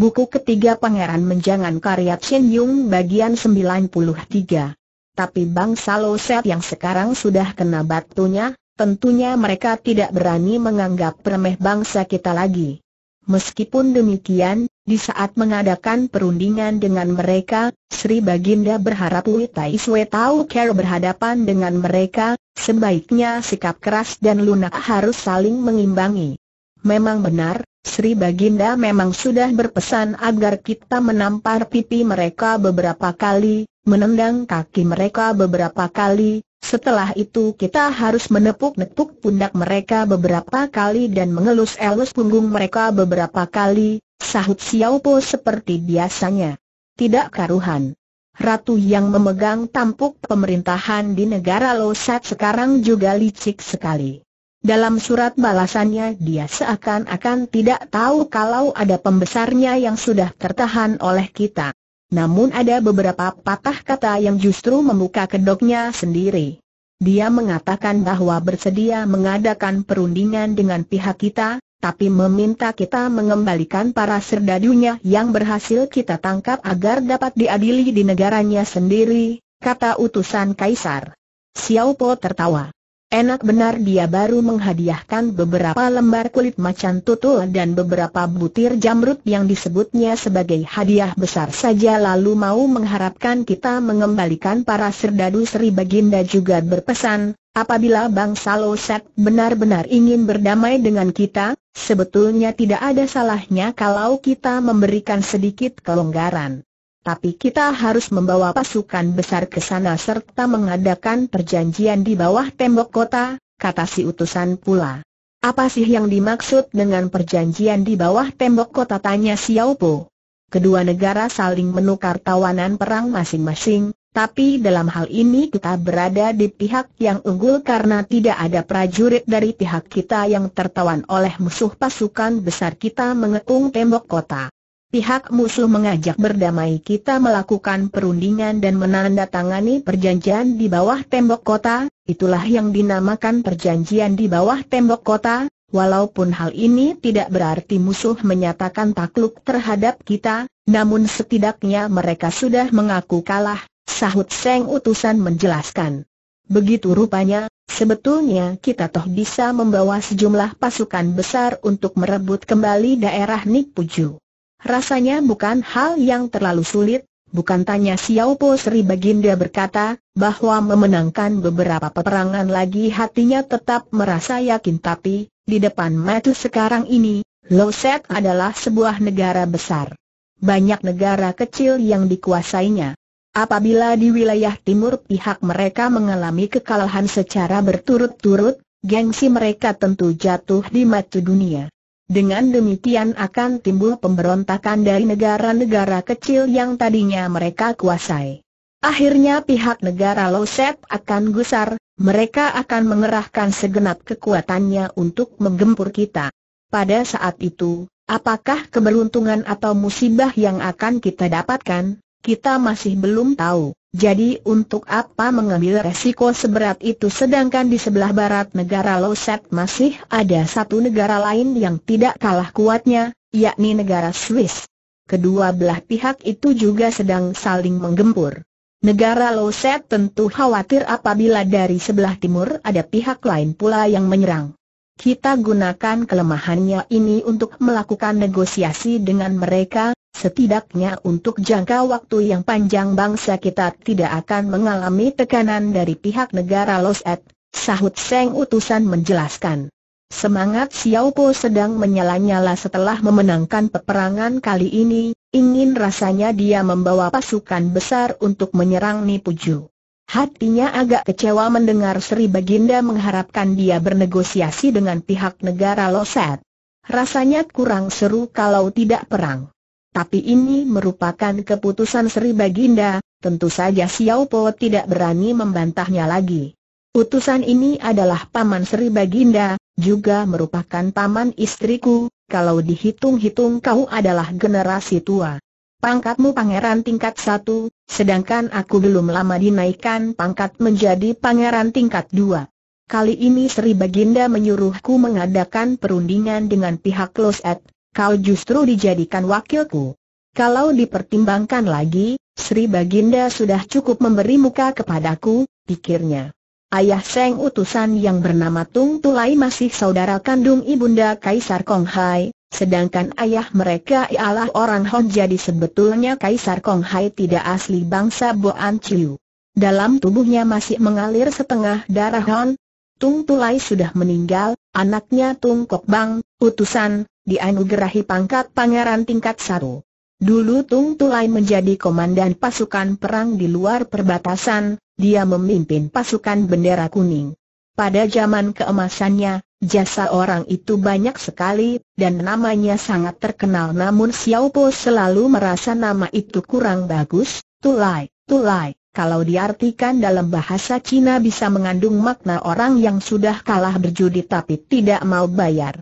Buku ketiga Pangeran Menjangan karya Chen Yung bagian 93. Tapi bangsa Loset yang sekarang sudah kena batunya, tentunya mereka tidak berani menganggap remeh bangsa kita lagi. Meskipun demikian, di saat mengadakan perundingan dengan mereka, Sri Baginda berharap Wi Tai Sue tahu care berhadapan dengan mereka, sebaiknya sikap keras dan lunak harus saling mengimbangi. Memang benar, Sri Baginda memang sudah berpesan agar kita menampar pipi mereka beberapa kali, menendang kaki mereka beberapa kali, setelah itu kita harus menepuk-nepuk pundak mereka beberapa kali dan mengelus-elus punggung mereka beberapa kali, sahut Xiao Po seperti biasanya. Tidak karuhan. Ratu yang memegang tampuk pemerintahan di negara Losat sekarang juga licik sekali. Dalam surat balasannya dia seakan-akan tidak tahu kalau ada pembesarnya yang sudah tertahan oleh kita. Namun ada beberapa patah kata yang justru membuka kedoknya sendiri. Dia mengatakan bahwa bersedia mengadakan perundingan dengan pihak kita, tapi meminta kita mengembalikan para serdadunya yang berhasil kita tangkap agar dapat diadili di negaranya sendiri, kata utusan kaisar. Xiao Po tertawa. Enak benar dia baru menghadiahkan beberapa lembar kulit macan tutul dan beberapa butir jamrut yang disebutnya sebagai hadiah besar saja lalu mau mengharapkan kita mengembalikan para serdadu Sri Baginda juga berpesan, apabila bangsa Loset benar-benar ingin berdamai dengan kita, sebetulnya tidak ada salahnya kalau kita memberikan sedikit kelonggaran. Tapi kita harus membawa pasukan besar ke sana serta mengadakan perjanjian di bawah tembok kota, kata si utusan pula. Apa sih yang dimaksud dengan perjanjian di bawah tembok kota tanya Xiao Po. Kedua negara saling menukar tawanan perang masing-masing, tapi dalam hal ini kita berada di pihak yang unggul karena tidak ada prajurit dari pihak kita yang tertawan oleh musuh pasukan besar kita mengepung tembok kota. Pihak musuh mengajak berdamai kita melakukan perundingan dan menandatangani perjanjian di bawah tembok kota, itulah yang dinamakan perjanjian di bawah tembok kota, walaupun hal ini tidak berarti musuh menyatakan takluk terhadap kita, namun setidaknya mereka sudah mengaku kalah, sahut Seng utusan menjelaskan. Begitu rupanya, sebetulnya kita toh bisa membawa sejumlah pasukan besar untuk merebut kembali daerah Nikpuju. Rasanya bukan hal yang terlalu sulit, bukan tanya Xiao Po Sri Baginda berkata, bahwa memenangkan beberapa peperangan lagi hatinya tetap merasa yakin tapi, di depan mata sekarang ini, Loset adalah sebuah negara besar. Banyak negara kecil yang dikuasainya. Apabila di wilayah timur pihak mereka mengalami kekalahan secara berturut-turut, gengsi mereka tentu jatuh di mata dunia. Dengan demikian akan timbul pemberontakan dari negara-negara kecil yang tadinya mereka kuasai. Akhirnya pihak negara Loset akan gusar, mereka akan mengerahkan segenap kekuatannya untuk menggempur kita. Pada saat itu, apakah keberuntungan atau musibah yang akan kita dapatkan, kita masih belum tahu. Jadi untuk apa mengambil resiko seberat itu sedangkan di sebelah barat negara Loset masih ada satu negara lain yang tidak kalah kuatnya, yakni negara Swiss. Kedua belah pihak itu juga sedang saling menggempur. Negara Loset tentu khawatir apabila dari sebelah timur ada pihak lain pula yang menyerang. Kita gunakan kelemahannya ini untuk melakukan negosiasi dengan mereka, Setidaknya untuk jangka waktu yang panjang bangsa kita tidak akan mengalami tekanan dari pihak negara Loset, sahut Seng utusan menjelaskan. Semangat Xiao Po sedang menyala-nyala setelah memenangkan peperangan kali ini, ingin rasanya dia membawa pasukan besar untuk menyerang Nipuju. Hatinya agak kecewa mendengar Sri Baginda mengharapkan dia bernegosiasi dengan pihak negara Loset. Rasanya kurang seru kalau tidak perang. Tapi ini merupakan keputusan Sri Baginda, tentu saja Xiao Po tidak berani membantahnya lagi. Utusan ini adalah paman Sri Baginda, juga merupakan paman istriku, kalau dihitung-hitung kau adalah generasi tua. Pangkatmu pangeran tingkat satu, sedangkan aku belum lama dinaikkan pangkat menjadi pangeran tingkat dua. Kali ini Sri Baginda menyuruhku mengadakan perundingan dengan pihak Loset, kau justru dijadikan wakilku. Kalau dipertimbangkan lagi, Sri Baginda sudah cukup memberi muka kepadaku, pikirnya. Ayah Seng utusan yang bernama Tung Tulai masih saudara kandung ibunda Kaisar Kong Hai, sedangkan ayah mereka ialah orang Hon jadi sebetulnya Kaisar Kong Hai tidak asli bangsa Boan Chiu. Dalam tubuhnya masih mengalir setengah darah Hon. Tung Tulai sudah meninggal, anaknya Tung Kok Bang, utusan, dianugerahi pangkat pangeran tingkat satu. Dulu Tung Tulai menjadi komandan pasukan perang di luar perbatasan, dia memimpin pasukan bendera kuning. Pada zaman keemasannya, jasa orang itu banyak sekali, dan namanya sangat terkenal namun Xiao Po selalu merasa nama itu kurang bagus, Tulai, Tulai. Kalau diartikan dalam bahasa Cina bisa mengandung makna orang yang sudah kalah berjudi tapi tidak mau bayar.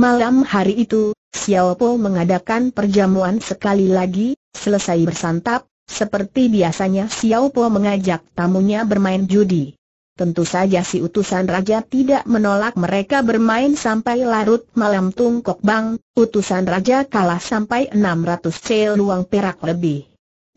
Malam hari itu, Xiao Po mengadakan perjamuan sekali lagi, selesai bersantap, seperti biasanya Xiao Po mengajak tamunya bermain judi. Tentu saja si utusan raja tidak menolak mereka bermain sampai larut malam Tung Kok Bang, utusan raja kalah sampai 600 cel luang perak lebih.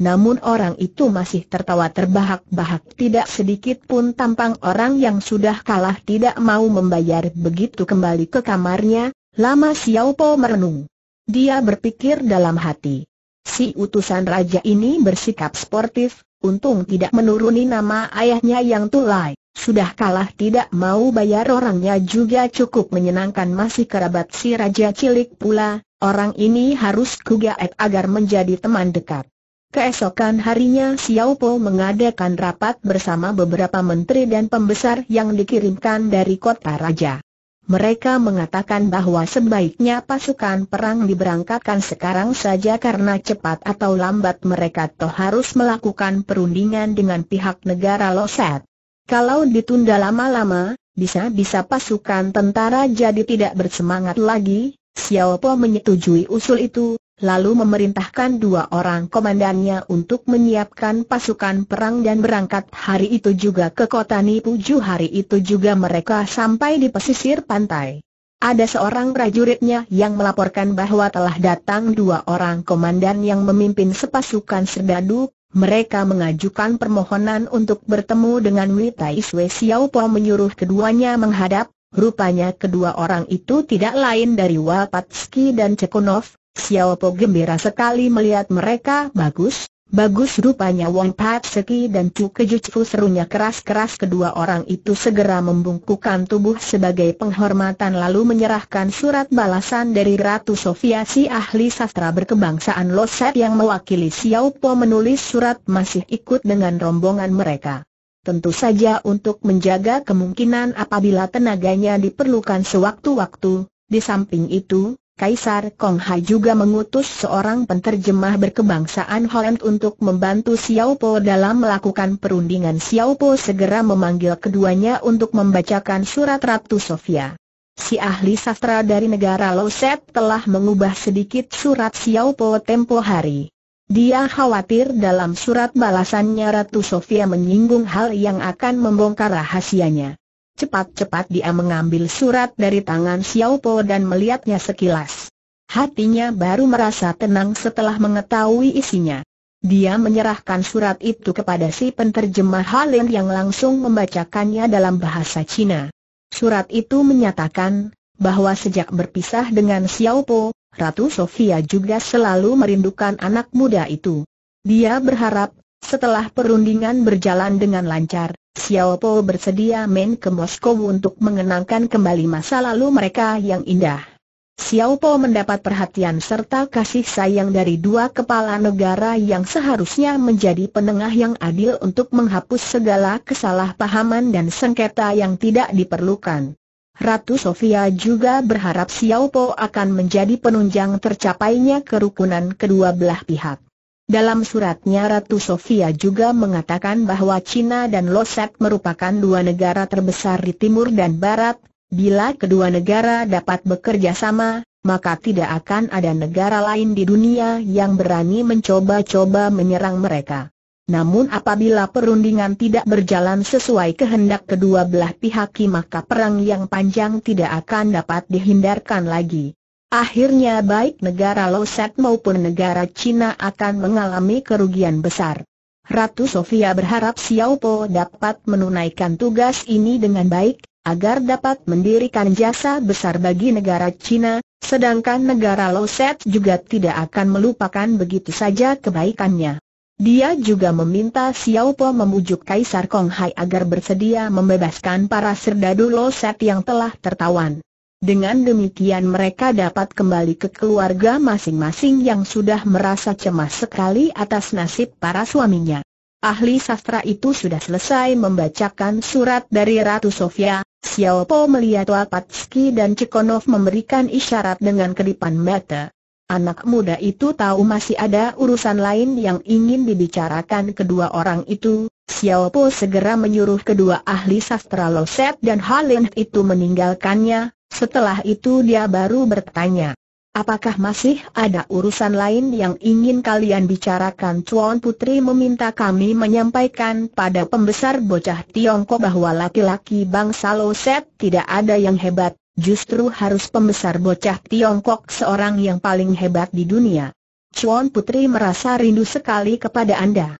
Namun orang itu masih tertawa terbahak-bahak tidak sedikit pun tampang orang yang sudah kalah tidak mau membayar begitu kembali ke kamarnya, Lama Xiao Po merenung. Dia berpikir dalam hati. Si utusan raja ini bersikap sportif, untung tidak menuruni nama ayahnya yang tulai. Sudah kalah tidak mau bayar orangnya juga cukup menyenangkan masih kerabat si raja cilik pula, orang ini harus kugaet agar menjadi teman dekat. Keesokan harinya Xiao Po mengadakan rapat bersama beberapa menteri dan pembesar yang dikirimkan dari kota raja. Mereka mengatakan bahwa sebaiknya pasukan perang diberangkatkan sekarang saja karena cepat atau lambat mereka toh harus melakukan perundingan dengan pihak negara Loset. Kalau ditunda lama-lama, bisa-bisa pasukan tentara jadi tidak bersemangat lagi, Xiao Po menyetujui usul itu, lalu memerintahkan dua orang komandannya untuk menyiapkan pasukan perang dan berangkat. Hari itu juga ke kota Nipuju hari itu juga mereka sampai di pesisir pantai. Ada seorang prajuritnya yang melaporkan bahwa telah datang dua orang komandan yang memimpin sepasukan serdadu, mereka mengajukan permohonan untuk bertemu dengan Witai Swe Xiao Po menyuruh keduanya menghadap, rupanya kedua orang itu tidak lain dari Wapatski dan Cekunov, Xiao Po gembira sekali melihat mereka bagus, bagus rupanya Wong Pat Seki dan Chu Kejucu serunya keras-keras kedua orang itu segera membungkukan tubuh sebagai penghormatan lalu menyerahkan surat balasan dari Ratu Sofia si ahli sastra berkebangsaan Loset yang mewakili Xiao Po menulis surat masih ikut dengan rombongan mereka. Tentu saja untuk menjaga kemungkinan apabila tenaganya diperlukan sewaktu-waktu, di samping itu, Kaisar Kong Hai juga mengutus seorang penterjemah berkebangsaan Holland untuk membantu Xiao Po dalam melakukan perundingan Xiao Po segera memanggil keduanya untuk membacakan surat Ratu Sofia. Si ahli sastra dari negara Loset telah mengubah sedikit surat Xiao Po tempo hari. Dia khawatir dalam surat balasannya Ratu Sofia menyinggung hal yang akan membongkar rahasianya. Cepat-cepat dia mengambil surat dari tangan Xiao Po dan melihatnya sekilas. Hatinya baru merasa tenang setelah mengetahui isinya. Dia menyerahkan surat itu kepada si penterjemah Halin yang langsung membacakannya dalam bahasa Cina. Surat itu menyatakan, bahwa sejak berpisah dengan Xiao Po, Ratu Sofia juga selalu merindukan anak muda itu. Dia berharap, setelah perundingan berjalan dengan lancar, Xiao Po bersedia main ke Moskow untuk mengenangkan kembali masa lalu mereka yang indah. Xiao Po mendapat perhatian serta kasih sayang dari dua kepala negara yang seharusnya menjadi penengah yang adil untuk menghapus segala kesalahpahaman dan sengketa yang tidak diperlukan. Ratu Sofia juga berharap Xiao Po akan menjadi penunjang tercapainya kerukunan kedua belah pihak. Dalam suratnya Ratu Sofia juga mengatakan bahwa Cina dan Loset merupakan dua negara terbesar di timur dan barat, bila kedua negara dapat bekerja sama, maka tidak akan ada negara lain di dunia yang berani mencoba-coba menyerang mereka. Namun apabila perundingan tidak berjalan sesuai kehendak kedua belah pihak maka perang yang panjang tidak akan dapat dihindarkan lagi. Akhirnya baik negara Loset maupun negara Cina akan mengalami kerugian besar. Ratu Sofia berharap Xiao Po dapat menunaikan tugas ini dengan baik, agar dapat mendirikan jasa besar bagi negara Cina, sedangkan negara Loset juga tidak akan melupakan begitu saja kebaikannya. Dia juga meminta Xiao Po memujuk Kaisar Kong Hai agar bersedia membebaskan para serdadu Loset yang telah tertawan. Dengan demikian mereka dapat kembali ke keluarga masing-masing yang sudah merasa cemas sekali atas nasib para suaminya. Ahli sastra itu sudah selesai membacakan surat dari Ratu Sofia, Xiao Po melihat Wapatski dan Cikonov memberikan isyarat dengan kedipan mata. Anak muda itu tahu masih ada urusan lain yang ingin dibicarakan kedua orang itu. Xiao Po segera menyuruh kedua ahli sastra Loset dan Halin itu meninggalkannya. Setelah itu dia baru bertanya. Apakah masih ada urusan lain yang ingin kalian bicarakan? Tuan Putri meminta kami menyampaikan pada pembesar bocah Tiongkok bahwa laki-laki bangsa Loset tidak ada yang hebat, justru harus pembesar bocah Tiongkok seorang yang paling hebat di dunia. Chuan Putri merasa rindu sekali kepada Anda.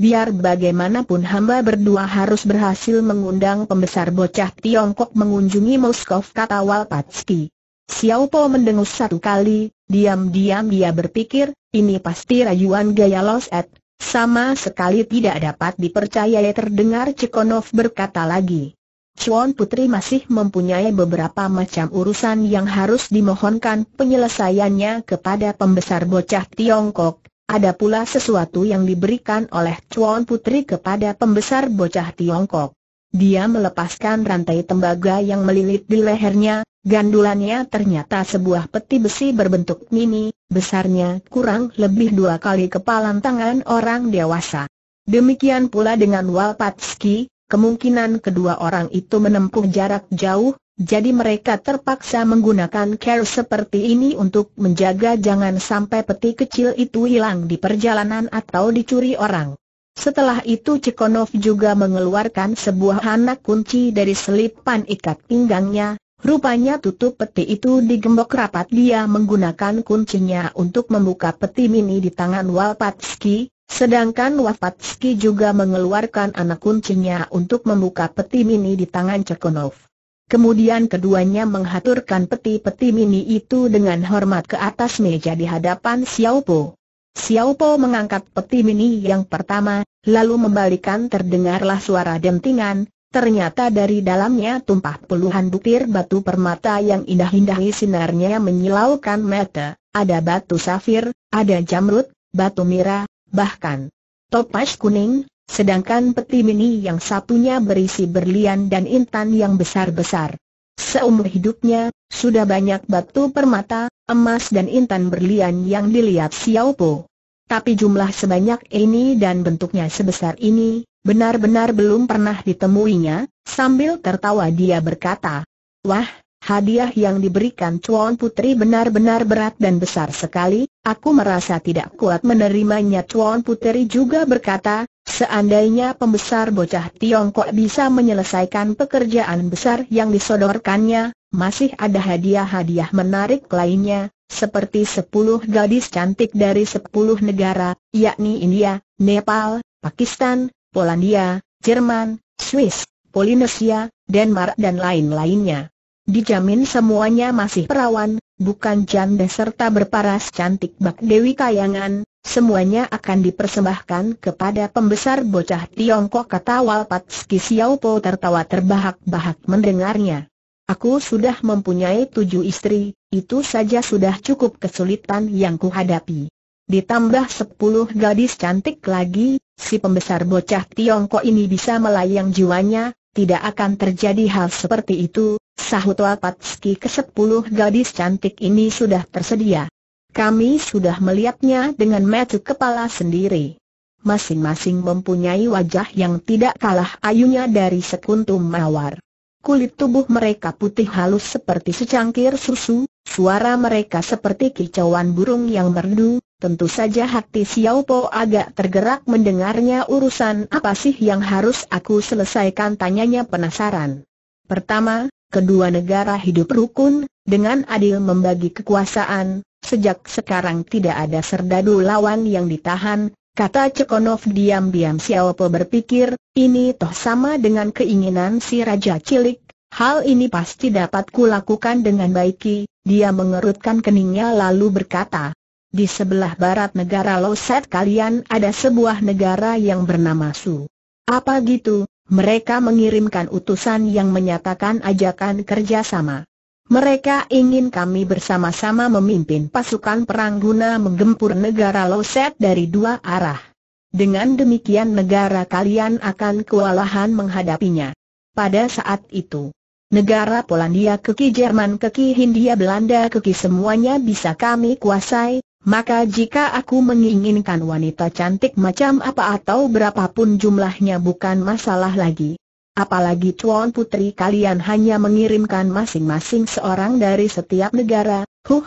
Biar bagaimanapun hamba berdua harus berhasil mengundang pembesar bocah Tiongkok mengunjungi Moskow kata Walpatski. Xiao Po mendengus satu kali, diam-diam dia berpikir, ini pasti rayuan gaya Loset, sama sekali tidak dapat dipercayai terdengar Cikonov berkata lagi. Chuan Putri masih mempunyai beberapa macam urusan yang harus dimohonkan penyelesaiannya kepada pembesar bocah Tiongkok. Ada pula sesuatu yang diberikan oleh Chuan Putri kepada pembesar bocah Tiongkok. Dia melepaskan rantai tembaga yang melilit di lehernya, gandulannya ternyata sebuah peti besi berbentuk mini, besarnya kurang lebih dua kali kepalan tangan orang dewasa. Demikian pula dengan Walpatski, kemungkinan kedua orang itu menempuh jarak jauh, jadi mereka terpaksa menggunakan care seperti ini untuk menjaga jangan sampai peti kecil itu hilang di perjalanan atau dicuri orang. Setelah itu Cekonov juga mengeluarkan sebuah anak kunci dari selipan ikat pinggangnya, rupanya tutup peti itu digembok rapat dia menggunakan kuncinya untuk membuka peti mini di tangan Walpatski, sedangkan Walpatski juga mengeluarkan anak kuncinya untuk membuka peti mini di tangan Cekonov. Kemudian keduanya menghaturkan peti-peti mini itu dengan hormat ke atas meja di hadapan Xiao Po. Xiao Po mengangkat peti mini yang pertama, lalu membalikan terdengarlah suara dentingan, ternyata dari dalamnya tumpah puluhan butir batu permata yang indah-indah sinarnya menyilaukan mata, ada batu safir, ada jamrut, batu mira, bahkan topas kuning, sedangkan peti mini yang satunya berisi berlian dan intan yang besar-besar. Seumur hidupnya, sudah banyak batu permata, emas dan intan berlian yang dilihat Xiao Po. Tapi jumlah sebanyak ini dan bentuknya sebesar ini, benar-benar belum pernah ditemuinya, sambil tertawa dia berkata, Wah, hadiah yang diberikan Chuan Putri benar-benar berat dan besar sekali, aku merasa tidak kuat menerimanya Chuan Putri juga berkata, Seandainya pembesar bocah Tiongkok bisa menyelesaikan pekerjaan besar yang disodorkannya, masih ada hadiah-hadiah menarik lainnya, seperti sepuluh gadis cantik dari sepuluh negara, yakni India, Nepal, Pakistan, Polandia, Jerman, Swiss, Polinesia, Denmark dan lain-lainnya. Dijamin semuanya masih perawan, bukan janda serta berparas cantik bak Dewi Kayangan, Semuanya akan dipersembahkan kepada pembesar bocah Tiongkok kata Walpat Ski Xiao Po tertawa terbahak-bahak mendengarnya. Aku sudah mempunyai tujuh istri, itu saja sudah cukup kesulitan yang kuhadapi. Ditambah sepuluh gadis cantik lagi, si pembesar bocah Tiongkok ini bisa melayang jiwanya, tidak akan terjadi hal seperti itu, sahut Ski ke sepuluh gadis cantik ini sudah tersedia. Kami sudah melihatnya dengan mata kepala sendiri. Masing-masing mempunyai wajah yang tidak kalah ayunya dari sekuntum mawar. Kulit tubuh mereka putih halus seperti secangkir susu, suara mereka seperti kicauan burung yang merdu, tentu saja hati Xiao Po agak tergerak mendengarnya urusan apa sih yang harus aku selesaikan tanyanya penasaran. Pertama, kedua negara hidup rukun, dengan adil membagi kekuasaan, sejak sekarang tidak ada serdadu lawan yang ditahan, kata Cekonov diam-diam Xiaopo berpikir, ini toh sama dengan keinginan si Raja Cilik, hal ini pasti dapat kulakukan dengan baiki, dia mengerutkan keningnya lalu berkata, di sebelah barat negara Loset kalian ada sebuah negara yang bernama Su. Apa gitu, mereka mengirimkan utusan yang menyatakan ajakan kerjasama. Mereka ingin kami bersama-sama memimpin pasukan perang guna menggempur negara Loset dari dua arah. Dengan demikian negara kalian akan kewalahan menghadapinya. Pada saat itu, negara Polandia keki Jerman keki Hindia Belanda keki semuanya bisa kami kuasai, maka jika aku menginginkan wanita cantik macam apa atau berapapun jumlahnya bukan masalah lagi. Apalagi tuan putri kalian hanya mengirimkan masing-masing seorang dari setiap negara, huh.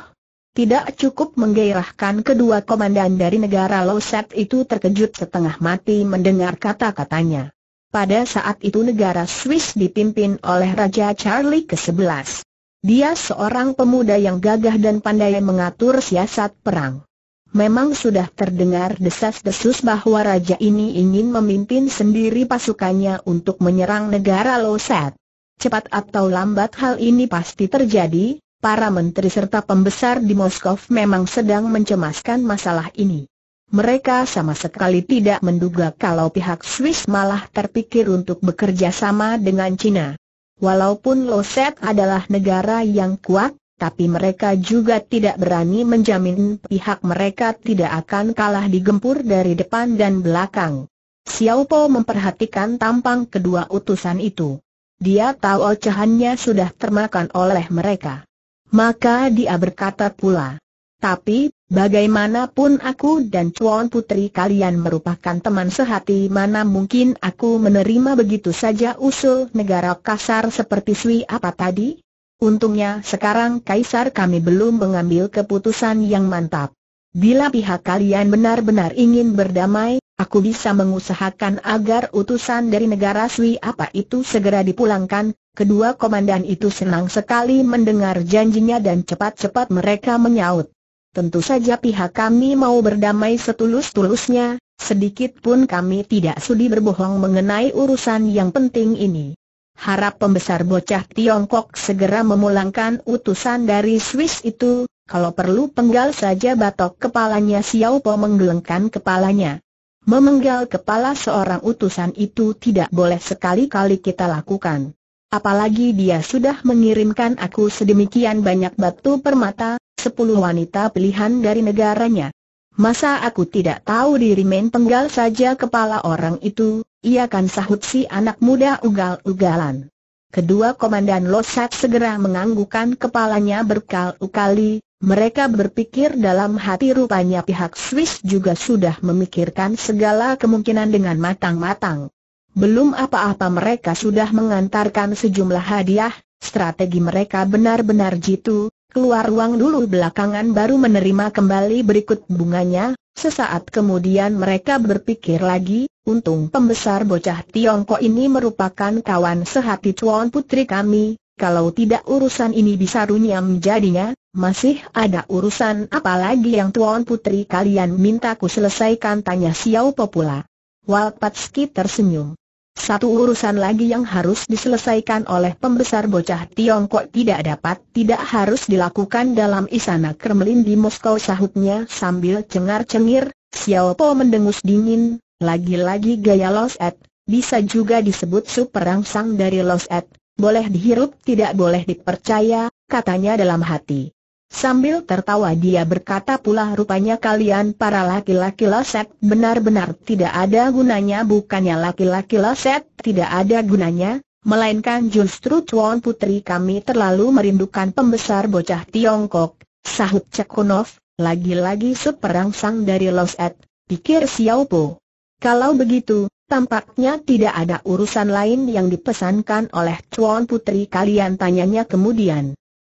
Tidak cukup menggairahkan kedua komandan dari negara Loset itu terkejut setengah mati mendengar kata-katanya. Pada saat itu negara Swiss dipimpin oleh Raja Charlie ke-11. Dia seorang pemuda yang gagah dan pandai mengatur siasat perang. Memang sudah terdengar desas-desus bahwa raja ini ingin memimpin sendiri pasukannya untuk menyerang negara Loset. Cepat atau lambat hal ini pasti terjadi, para menteri serta pembesar di Moskow memang sedang mencemaskan masalah ini. Mereka sama sekali tidak menduga kalau pihak Swiss malah terpikir untuk bekerja sama dengan Cina. Walaupun Loset adalah negara yang kuat, tapi mereka juga tidak berani menjamin pihak mereka tidak akan kalah digempur dari depan dan belakang. Xiao Po memperhatikan tampang kedua utusan itu. Dia tahu ocehannya sudah termakan oleh mereka. Maka dia berkata pula, tapi, bagaimanapun aku dan Chuan Putri kalian merupakan teman sehati mana mungkin aku menerima begitu saja usul negara kasar seperti Sui apa tadi? Untungnya sekarang Kaisar kami belum mengambil keputusan yang mantap. Bila pihak kalian benar-benar ingin berdamai, aku bisa mengusahakan agar utusan dari negara Sui apa itu segera dipulangkan. Kedua komandan itu senang sekali mendengar janjinya dan cepat-cepat mereka menyaut. Tentu saja pihak kami mau berdamai setulus-tulusnya, sedikit pun kami tidak sudi berbohong mengenai urusan yang penting ini. Harap pembesar bocah Tiongkok segera memulangkan utusan dari Swiss itu, kalau perlu penggal saja batok kepalanya Xiao Po menggelengkan kepalanya. Memenggal kepala seorang utusan itu tidak boleh sekali-kali kita lakukan. Apalagi dia sudah mengirimkan aku sedemikian banyak batu permata, sepuluh wanita pilihan dari negaranya. Masa aku tidak tahu diri main penggal saja kepala orang itu, ia kan sahut si anak muda ugal-ugalan. Kedua komandan Losat segera menganggukkan kepalanya berkali-kali, mereka berpikir dalam hati rupanya pihak Swiss juga sudah memikirkan segala kemungkinan dengan matang-matang. Belum apa-apa mereka sudah mengantarkan sejumlah hadiah, strategi mereka benar-benar jitu, keluar uang dulu belakangan baru menerima kembali berikut bunganya, sesaat kemudian mereka berpikir lagi, untung pembesar bocah Tiongkok ini merupakan kawan sehati Tuan Putri kami, kalau tidak urusan ini bisa runyam jadinya, masih ada urusan apa lagi yang Tuan Putri kalian mintaku selesaikan tanya Xiao Popula. Walpatski tersenyum. Satu urusan lagi yang harus diselesaikan oleh pembesar bocah Tiongkok tidak dapat tidak harus dilakukan dalam istana Kremlin di Moskow sahutnya sambil cengar-cengir, Xiao Po mendengus dingin, lagi-lagi gaya Los Et, bisa juga disebut superangsang dari Los Et, boleh dihirup tidak boleh dipercaya, katanya dalam hati. Sambil tertawa dia berkata pula rupanya kalian para laki-laki loset benar-benar tidak ada gunanya bukannya laki-laki loset tidak ada gunanya, melainkan justru Tuan Putri kami terlalu merindukan pembesar bocah Tiongkok, sahut Cekunov, lagi-lagi superangsang dari loset, pikir Xiao Po. Kalau begitu, tampaknya tidak ada urusan lain yang dipesankan oleh Tuan Putri kalian tanyanya kemudian.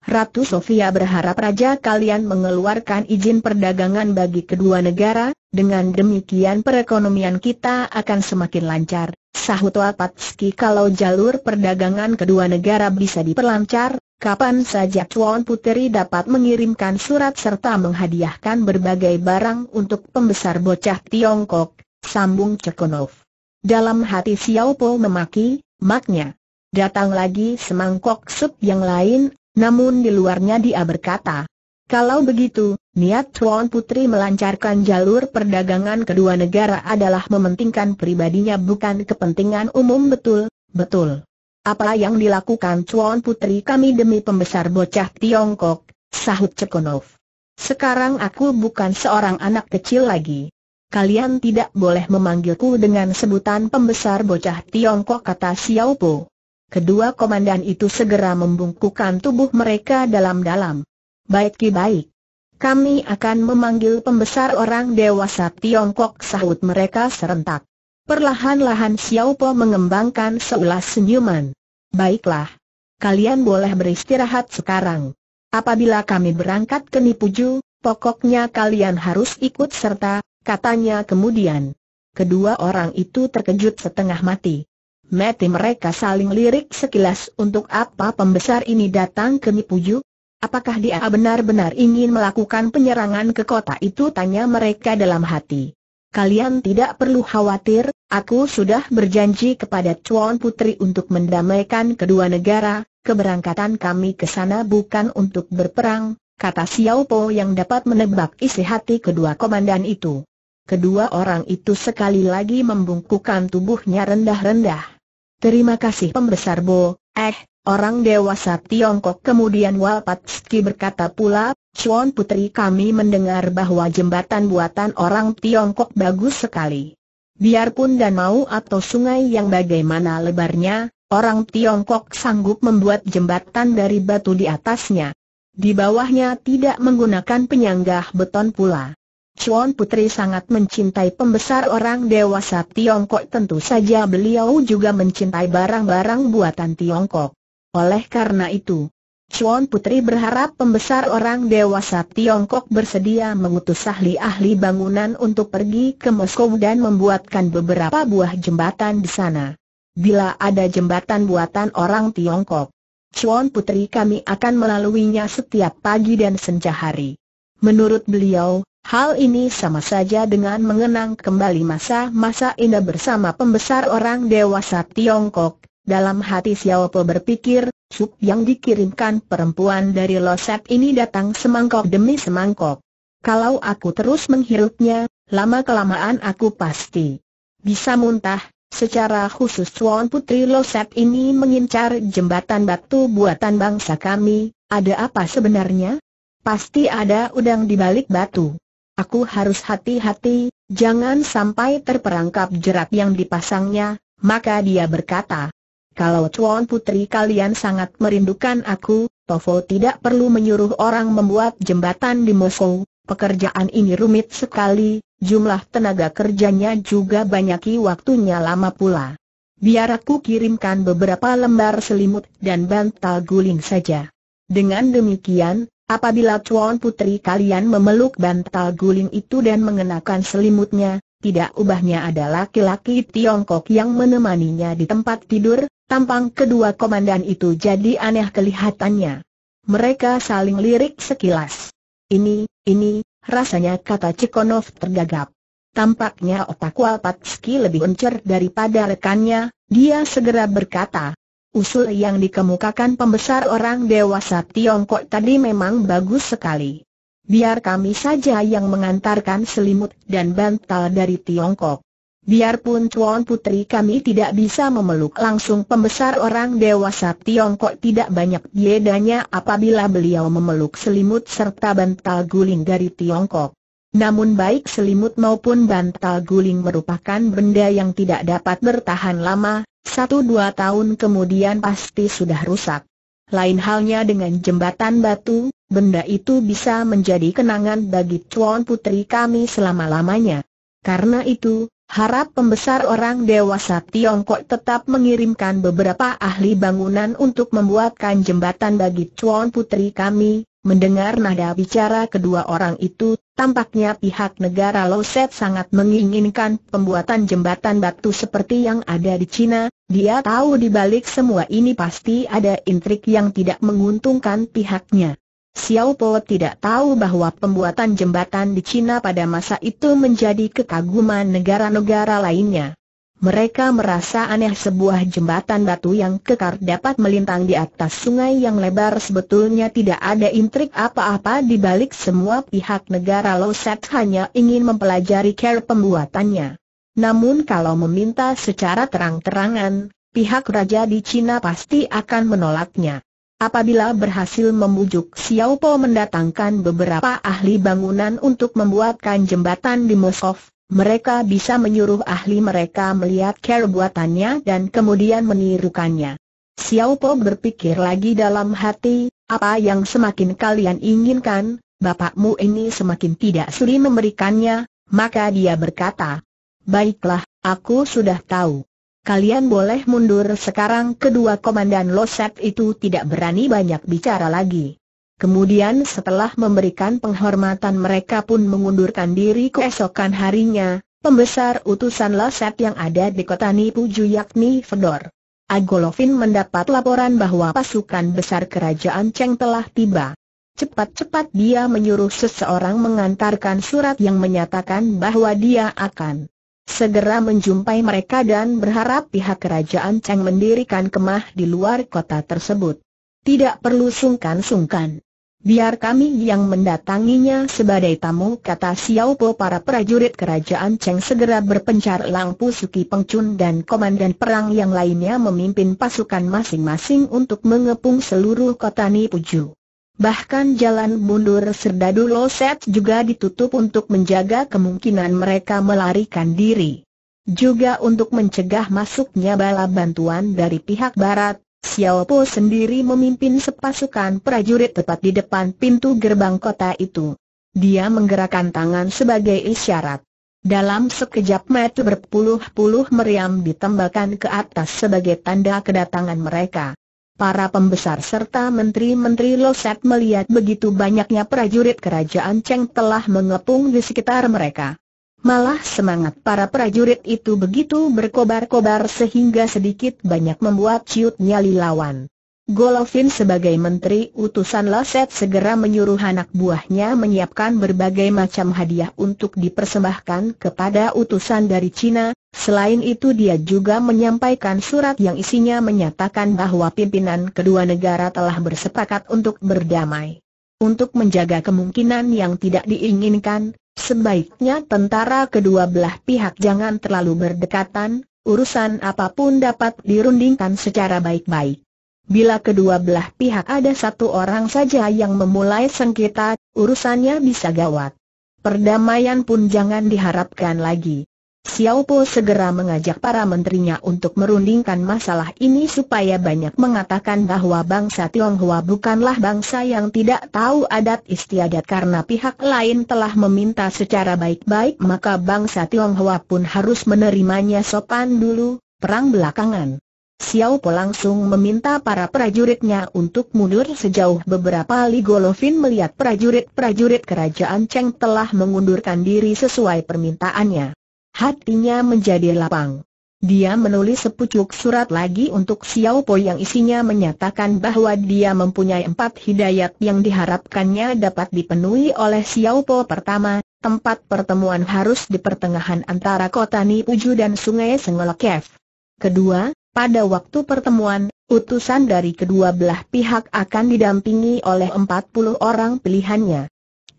Ratu Sofia berharap Raja kalian mengeluarkan izin perdagangan bagi kedua negara, dengan demikian perekonomian kita akan semakin lancar. Sahut Wapatski kalau jalur perdagangan kedua negara bisa diperlancar, kapan saja Chuan Puteri dapat mengirimkan surat serta menghadiahkan berbagai barang untuk pembesar bocah Tiongkok, sambung Cekonov. Dalam hati Xiao Po memaki, maknya. Datang lagi semangkok sup yang lain, namun di luarnya dia berkata, kalau begitu, niat Tuan Putri melancarkan jalur perdagangan kedua negara adalah mementingkan pribadinya bukan kepentingan umum betul, betul. Apa yang dilakukan Tuan Putri kami demi pembesar bocah Tiongkok, sahut Cekonov. Sekarang aku bukan seorang anak kecil lagi. Kalian tidak boleh memanggilku dengan sebutan pembesar bocah Tiongkok kata Xiao Po. Kedua komandan itu segera membungkukan tubuh mereka dalam-dalam. Baik Ki baik. Kami akan memanggil pembesar orang dewasa Tiongkok sahut mereka serentak. Perlahan-lahan Xiao Po mengembangkan seulas senyuman. Baiklah. Kalian boleh beristirahat sekarang. Apabila kami berangkat ke Nipuju, pokoknya kalian harus ikut serta, katanya kemudian. Kedua orang itu terkejut setengah mati. Mati mereka saling lirik sekilas untuk apa pembesar ini datang ke Nipuju? Apakah dia benar-benar ingin melakukan penyerangan ke kota itu? Tanya mereka dalam hati. Kalian tidak perlu khawatir, aku sudah berjanji kepada Chuan Putri untuk mendamaikan kedua negara, keberangkatan kami ke sana bukan untuk berperang, kata Xiao Po yang dapat menebak isi hati kedua komandan itu. Kedua orang itu sekali lagi membungkukan tubuhnya rendah-rendah. Terima kasih pembesar Bo, eh, orang dewasa Tiongkok kemudian Walpatski berkata pula, Chuan Putri kami mendengar bahwa jembatan buatan orang Tiongkok bagus sekali. Biarpun danau atau sungai yang bagaimana lebarnya, orang Tiongkok sanggup membuat jembatan dari batu di atasnya. Di bawahnya tidak menggunakan penyanggah beton pula. Chuan Putri sangat mencintai pembesar orang dewasa Tiongkok tentu saja beliau juga mencintai barang-barang buatan Tiongkok. Oleh karena itu, Chuan Putri berharap pembesar orang dewasa Tiongkok bersedia mengutus ahli-ahli bangunan untuk pergi ke Moskow dan membuatkan beberapa buah jembatan di sana. Bila ada jembatan buatan orang Tiongkok, Chuan Putri kami akan melaluinya setiap pagi dan senja hari. Menurut beliau, Hal ini sama saja dengan mengenang kembali masa-masa indah bersama pembesar orang dewasa Tiongkok. Dalam hati Xiao Po berpikir, sup yang dikirimkan perempuan dari Loset ini datang semangkok demi semangkok. Kalau aku terus menghirupnya, lama-kelamaan aku pasti bisa muntah. Secara khusus Tuan Putri Loset ini mengincar jembatan batu buatan bangsa kami, ada apa sebenarnya? Pasti ada udang di balik batu. Aku harus hati-hati, jangan sampai terperangkap jerat yang dipasangnya, maka dia berkata, kalau Tuan Putri kalian sangat merindukan aku, Tofo tidak perlu menyuruh orang membuat jembatan di Moskow, pekerjaan ini rumit sekali, jumlah tenaga kerjanya juga banyak waktunya lama pula. Biar aku kirimkan beberapa lembar selimut dan bantal guling saja. Dengan demikian, Apabila Tuan Putri kalian memeluk bantal guling itu dan mengenakan selimutnya, tidak ubahnya ada laki-laki Tiongkok yang menemaninya di tempat tidur, tampang kedua komandan itu jadi aneh kelihatannya. Mereka saling lirik sekilas. Ini, ini, rasanya kata Cikonov tergagap. Tampaknya otak Walpatski lebih encer daripada rekannya, dia segera berkata, Usul yang dikemukakan pembesar orang dewasa Tiongkok tadi memang bagus sekali. Biar kami saja yang mengantarkan selimut dan bantal dari Tiongkok. Biarpun Tuan Putri kami tidak bisa memeluk langsung pembesar orang dewasa Tiongkok tidak banyak bedanya apabila beliau memeluk selimut serta bantal guling dari Tiongkok. Namun baik selimut maupun bantal guling merupakan benda yang tidak dapat bertahan lama, satu dua tahun kemudian pasti sudah rusak. Lain halnya dengan jembatan batu, benda itu bisa menjadi kenangan bagi Tuan Putri kami selama-lamanya. Karena itu, Harap pembesar orang dewasa Tiongkok tetap mengirimkan beberapa ahli bangunan untuk membuatkan jembatan bagi Tuan Putri kami. Mendengar nada bicara kedua orang itu, tampaknya pihak negara Loset sangat menginginkan pembuatan jembatan batu seperti yang ada di Cina. Dia tahu di balik semua ini pasti ada intrik yang tidak menguntungkan pihaknya. Xiao Po tidak tahu bahwa pembuatan jembatan di Cina pada masa itu menjadi kekaguman negara-negara lainnya. Mereka merasa aneh sebuah jembatan batu yang kekar dapat melintang di atas sungai yang lebar sebetulnya tidak ada intrik apa-apa di balik semua pihak negara Loset hanya ingin mempelajari cara pembuatannya. Namun kalau meminta secara terang-terangan, pihak raja di Cina pasti akan menolaknya. Apabila berhasil membujuk Xiao Po mendatangkan beberapa ahli bangunan untuk membuatkan jembatan di Moskov, mereka bisa menyuruh ahli mereka melihat care buatannya dan kemudian menirukannya. Xiao Po berpikir lagi dalam hati, apa yang semakin kalian inginkan, bapakmu ini semakin tidak suri memberikannya, maka dia berkata, Baiklah, aku sudah tahu. Kalian boleh mundur sekarang kedua komandan Loset itu tidak berani banyak bicara lagi. Kemudian setelah memberikan penghormatan mereka pun mengundurkan diri keesokan harinya, pembesar utusan Loset yang ada di kota Nipuju yakni Fedor. Agolovin mendapat laporan bahwa pasukan besar kerajaan Cheng telah tiba. Cepat-cepat dia menyuruh seseorang mengantarkan surat yang menyatakan bahwa dia akan segera menjumpai mereka dan berharap pihak kerajaan Cheng mendirikan kemah di luar kota tersebut. Tidak perlu sungkan-sungkan. Biar kami yang mendatanginya sebagai tamu kata Xiao Po para prajurit kerajaan Cheng segera berpencar Lampu Suki Pengcun dan komandan perang yang lainnya memimpin pasukan masing-masing untuk mengepung seluruh kota Nipuju. Bahkan jalan mundur Serdadu Loset juga ditutup untuk menjaga kemungkinan mereka melarikan diri. Juga untuk mencegah masuknya bala bantuan dari pihak barat, Xiao Po sendiri memimpin sepasukan prajurit tepat di depan pintu gerbang kota itu. Dia menggerakkan tangan sebagai isyarat. Dalam sekejap mata berpuluh-puluh meriam ditembakkan ke atas sebagai tanda kedatangan mereka. Para pembesar serta menteri-menteri Loset melihat begitu banyaknya prajurit kerajaan Cheng telah mengepung di sekitar mereka. Malah semangat para prajurit itu begitu berkobar-kobar sehingga sedikit banyak membuat ciut nyali lawan. Golovin sebagai menteri utusan Loset segera menyuruh anak buahnya menyiapkan berbagai macam hadiah untuk dipersembahkan kepada utusan dari Cina, Selain itu dia juga menyampaikan surat yang isinya menyatakan bahwa pimpinan kedua negara telah bersepakat untuk berdamai. Untuk menjaga kemungkinan yang tidak diinginkan, sebaiknya tentara kedua belah pihak jangan terlalu berdekatan, urusan apa pun dapat dirundingkan secara baik-baik. Bila kedua belah pihak ada satu orang saja yang memulai sengketa, urusannya bisa gawat. Perdamaian pun jangan diharapkan lagi. Xiao Po segera mengajak para menterinya untuk merundingkan masalah ini supaya banyak mengatakan bahwa bangsa Tionghoa bukanlah bangsa yang tidak tahu adat istiadat karena pihak lain telah meminta secara baik-baik maka bangsa Tionghoa pun harus menerimanya sopan dulu, perang belakangan. Xiao Po langsung meminta para prajuritnya untuk mundur sejauh beberapa li Golovin melihat prajurit-prajurit kerajaan Cheng telah mengundurkan diri sesuai permintaannya. Hatinya menjadi lapang. Dia menulis sepucuk surat lagi untuk Xiao Po yang isinya menyatakan bahwa dia mempunyai empat hidayat yang diharapkannya dapat dipenuhi oleh Xiao Po pertama, tempat pertemuan harus di pertengahan antara kota Nipuju dan sungai Sengolekev. Kedua, pada waktu pertemuan, utusan dari kedua belah pihak akan didampingi oleh 40 orang pilihannya.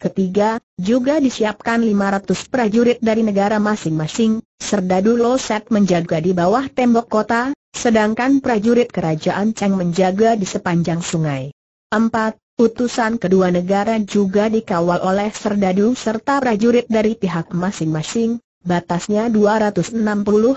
Ketiga, juga disiapkan 500 prajurit dari negara masing-masing, Serdadu Loset menjaga di bawah tembok kota, sedangkan prajurit kerajaan Cheng menjaga di sepanjang sungai. Empat, utusan kedua negara juga dikawal oleh Serdadu serta prajurit dari pihak masing-masing, batasnya 260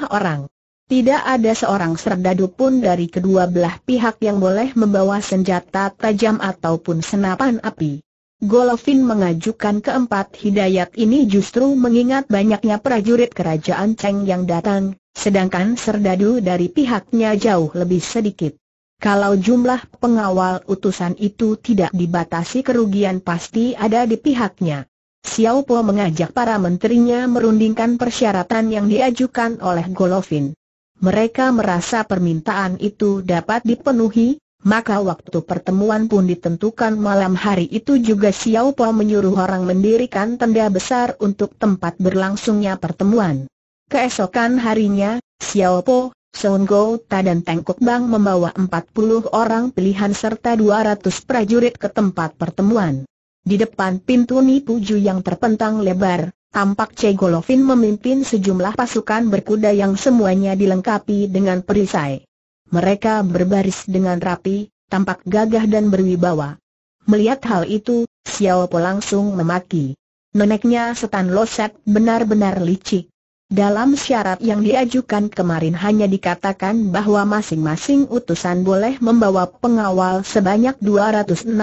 orang. Tidak ada seorang serdadu pun dari kedua belah pihak yang boleh membawa senjata tajam ataupun senapan api. Golovin mengajukan keempat hidayat ini justru mengingat banyaknya prajurit kerajaan Cheng yang datang, sedangkan serdadu dari pihaknya jauh lebih sedikit. Kalau jumlah pengawal utusan itu tidak dibatasi kerugian pasti ada di pihaknya. Xiao Po mengajak para menterinya merundingkan persyaratan yang diajukan oleh Golovin. Mereka merasa permintaan itu dapat dipenuhi, maka waktu pertemuan pun ditentukan malam hari itu juga Xiao Po menyuruh orang mendirikan tenda besar untuk tempat berlangsungnya pertemuan. Keesokan harinya, Xiao Po, Sun Go Ta dan Tengkok Bang membawa 40 orang pilihan serta 200 prajurit ke tempat pertemuan. Di depan pintu Nipuju yang terpentang lebar, tampak Che Golovin memimpin sejumlah pasukan berkuda yang semuanya dilengkapi dengan perisai. Mereka berbaris dengan rapi, tampak gagah dan berwibawa. Melihat hal itu, Xiao Po langsung memaki. Neneknya Setan Loset benar-benar licik. Dalam syarat yang diajukan kemarin hanya dikatakan bahwa masing-masing utusan boleh membawa pengawal sebanyak 260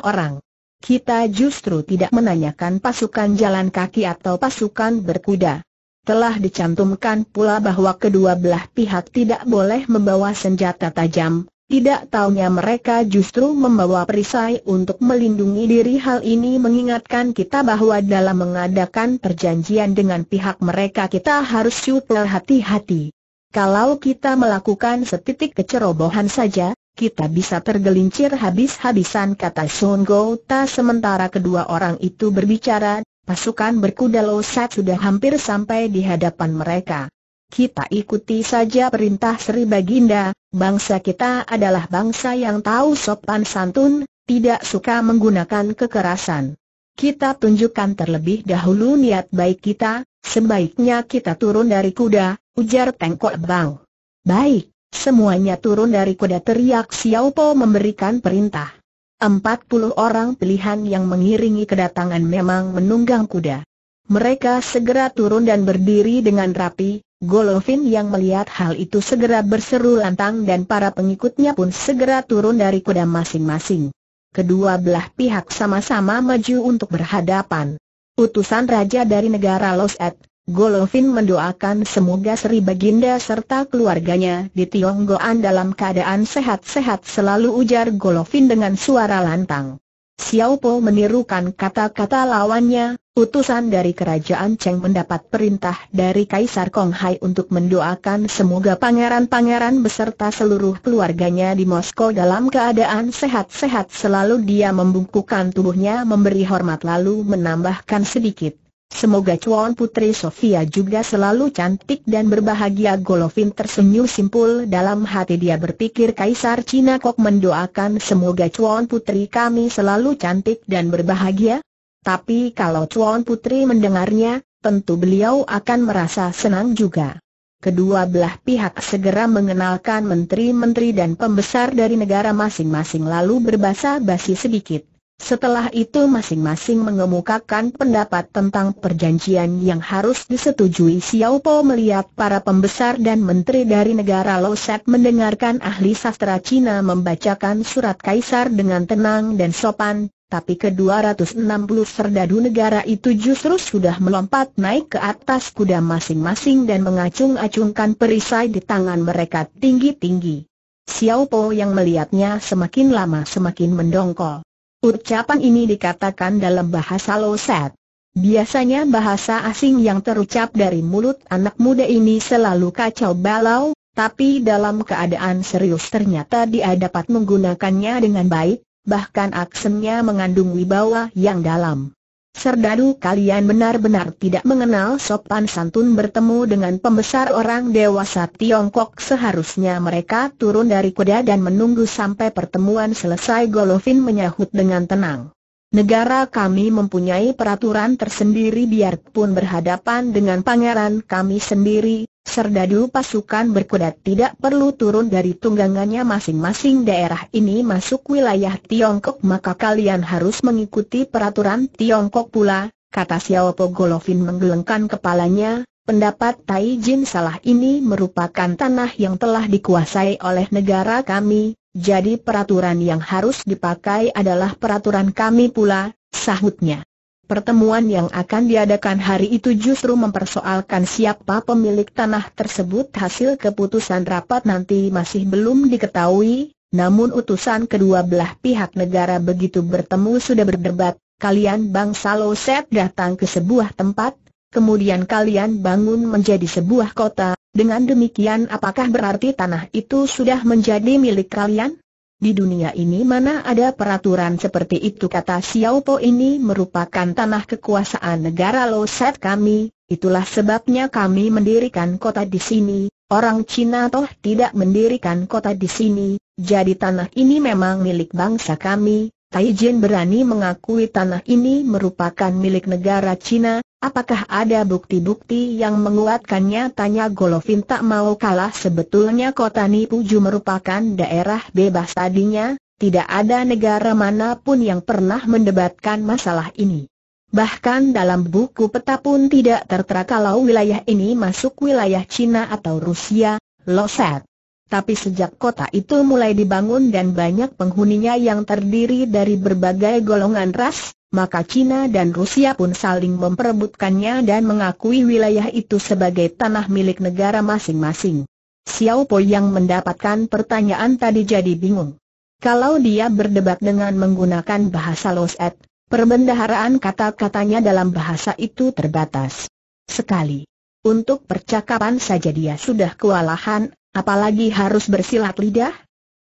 orang. Kita justru tidak menanyakan pasukan jalan kaki atau pasukan berkuda. Telah dicantumkan pula bahwa kedua belah pihak tidak boleh membawa senjata tajam, tidak taunya mereka justru membawa perisai untuk melindungi diri. Hal ini mengingatkan kita bahwa dalam mengadakan perjanjian dengan pihak mereka kita harus super hati-hati. Kalau kita melakukan setitik kecerobohan saja, kita bisa tergelincir habis-habisan kata Son Gota sementara kedua orang itu berbicara, Pasukan berkuda Losat sudah hampir sampai di hadapan mereka. Kita ikuti saja perintah Sri Baginda, bangsa kita adalah bangsa yang tahu sopan santun, tidak suka menggunakan kekerasan. Kita tunjukkan terlebih dahulu niat baik kita, sebaiknya kita turun dari kuda, ujar Tengkok Bang. Baik, semuanya turun dari kuda teriak Xiao Po memberikan perintah. Empat puluh orang pilihan yang mengiringi kedatangan memang menunggang kuda. Mereka segera turun dan berdiri dengan rapi, Golovin yang melihat hal itu segera berseru lantang dan para pengikutnya pun segera turun dari kuda masing-masing. Kedua belah pihak sama-sama maju untuk berhadapan. Utusan raja dari negara Los Et, Golovin mendoakan semoga Sri Baginda serta keluarganya di Tionggoan dalam keadaan sehat-sehat selalu ujar Golovin dengan suara lantang. Xiao Po menirukan kata-kata lawannya, utusan dari kerajaan Cheng mendapat perintah dari Kaisar Kong Hai untuk mendoakan semoga pangeran-pangeran beserta seluruh keluarganya di Moskow dalam keadaan sehat-sehat selalu dia membungkukkan tubuhnya memberi hormat lalu menambahkan sedikit. Semoga Chuan Putri Sofia juga selalu cantik dan berbahagia Golovin tersenyum simpul dalam hati dia berpikir Kaisar Cina Kok mendoakan semoga Chuan Putri kami selalu cantik dan berbahagia. Tapi kalau Chuan Putri mendengarnya, tentu beliau akan merasa senang juga. Kedua belah pihak segera mengenalkan menteri-menteri dan pembesar dari negara masing-masing lalu berbahasa basi sedikit. Setelah itu masing-masing mengemukakan pendapat tentang perjanjian yang harus disetujui Xiao Po melihat para pembesar dan menteri dari negara Loset mendengarkan ahli sastra Cina membacakan surat kaisar dengan tenang dan sopan, tapi ke-260 serdadu negara itu justru sudah melompat naik ke atas kuda masing-masing dan mengacung-acungkan perisai di tangan mereka tinggi-tinggi. Xiao Po yang melihatnya semakin lama semakin mendongkol. Ucapan ini dikatakan dalam bahasa Loset. Biasanya bahasa asing yang terucap dari mulut anak muda ini selalu kacau balau, tapi dalam keadaan serius ternyata dia dapat menggunakannya dengan baik, bahkan aksennya mengandung wibawa yang dalam. Serdadu kalian benar-benar tidak mengenal sopan santun bertemu dengan pembesar orang dewasa Tiongkok seharusnya mereka turun dari kuda dan menunggu sampai pertemuan selesai Golovin menyahut dengan tenang. Negara kami mempunyai peraturan tersendiri biarpun berhadapan dengan pangeran kami sendiri, Serdadu pasukan berkuda tidak perlu turun dari tunggangannya masing-masing daerah ini masuk wilayah Tiongkok maka kalian harus mengikuti peraturan Tiongkok pula, kata Xiao Po Golovin menggelengkan kepalanya, pendapat Tai Jin salah ini merupakan tanah yang telah dikuasai oleh negara kami, jadi peraturan yang harus dipakai adalah peraturan kami pula, sahutnya. Pertemuan yang akan diadakan hari itu justru mempersoalkan siapa pemilik tanah tersebut. Hasil keputusan rapat nanti masih belum diketahui, namun utusan kedua belah pihak negara begitu bertemu sudah berdebat, kalian bangsa Loset datang ke sebuah tempat, kemudian kalian bangun menjadi sebuah kota, dengan demikian apakah berarti tanah itu sudah menjadi milik kalian? Di dunia ini mana ada peraturan seperti itu? Kata Xiao Po ini merupakan tanah kekuasaan negara Loset kami, itulah sebabnya kami mendirikan kota di sini, orang Cina toh tidak mendirikan kota di sini, jadi tanah ini memang milik bangsa kami, Tai Jin berani mengakui tanah ini merupakan milik negara Cina, apakah ada bukti-bukti yang menguatkannya? Tanya Golovin tak mau kalah sebetulnya kota Nipuju merupakan daerah bebas tadinya, tidak ada negara mana pun yang pernah mendebatkan masalah ini. Bahkan dalam buku peta pun tidak tertera kalau wilayah ini masuk wilayah Cina atau Rusia, Loset. Tapi sejak kota itu mulai dibangun dan banyak penghuninya yang terdiri dari berbagai golongan ras, maka Cina dan Rusia pun saling memperebutkannya dan mengakui wilayah itu sebagai tanah milik negara masing-masing. Xiao Po yang mendapatkan pertanyaan tadi jadi bingung. Kalau dia berdebat dengan menggunakan bahasa Loset, perbendaharaan kata-katanya dalam bahasa itu terbatas. Sekali. Untuk percakapan saja dia sudah kewalahan, apalagi harus bersilat lidah?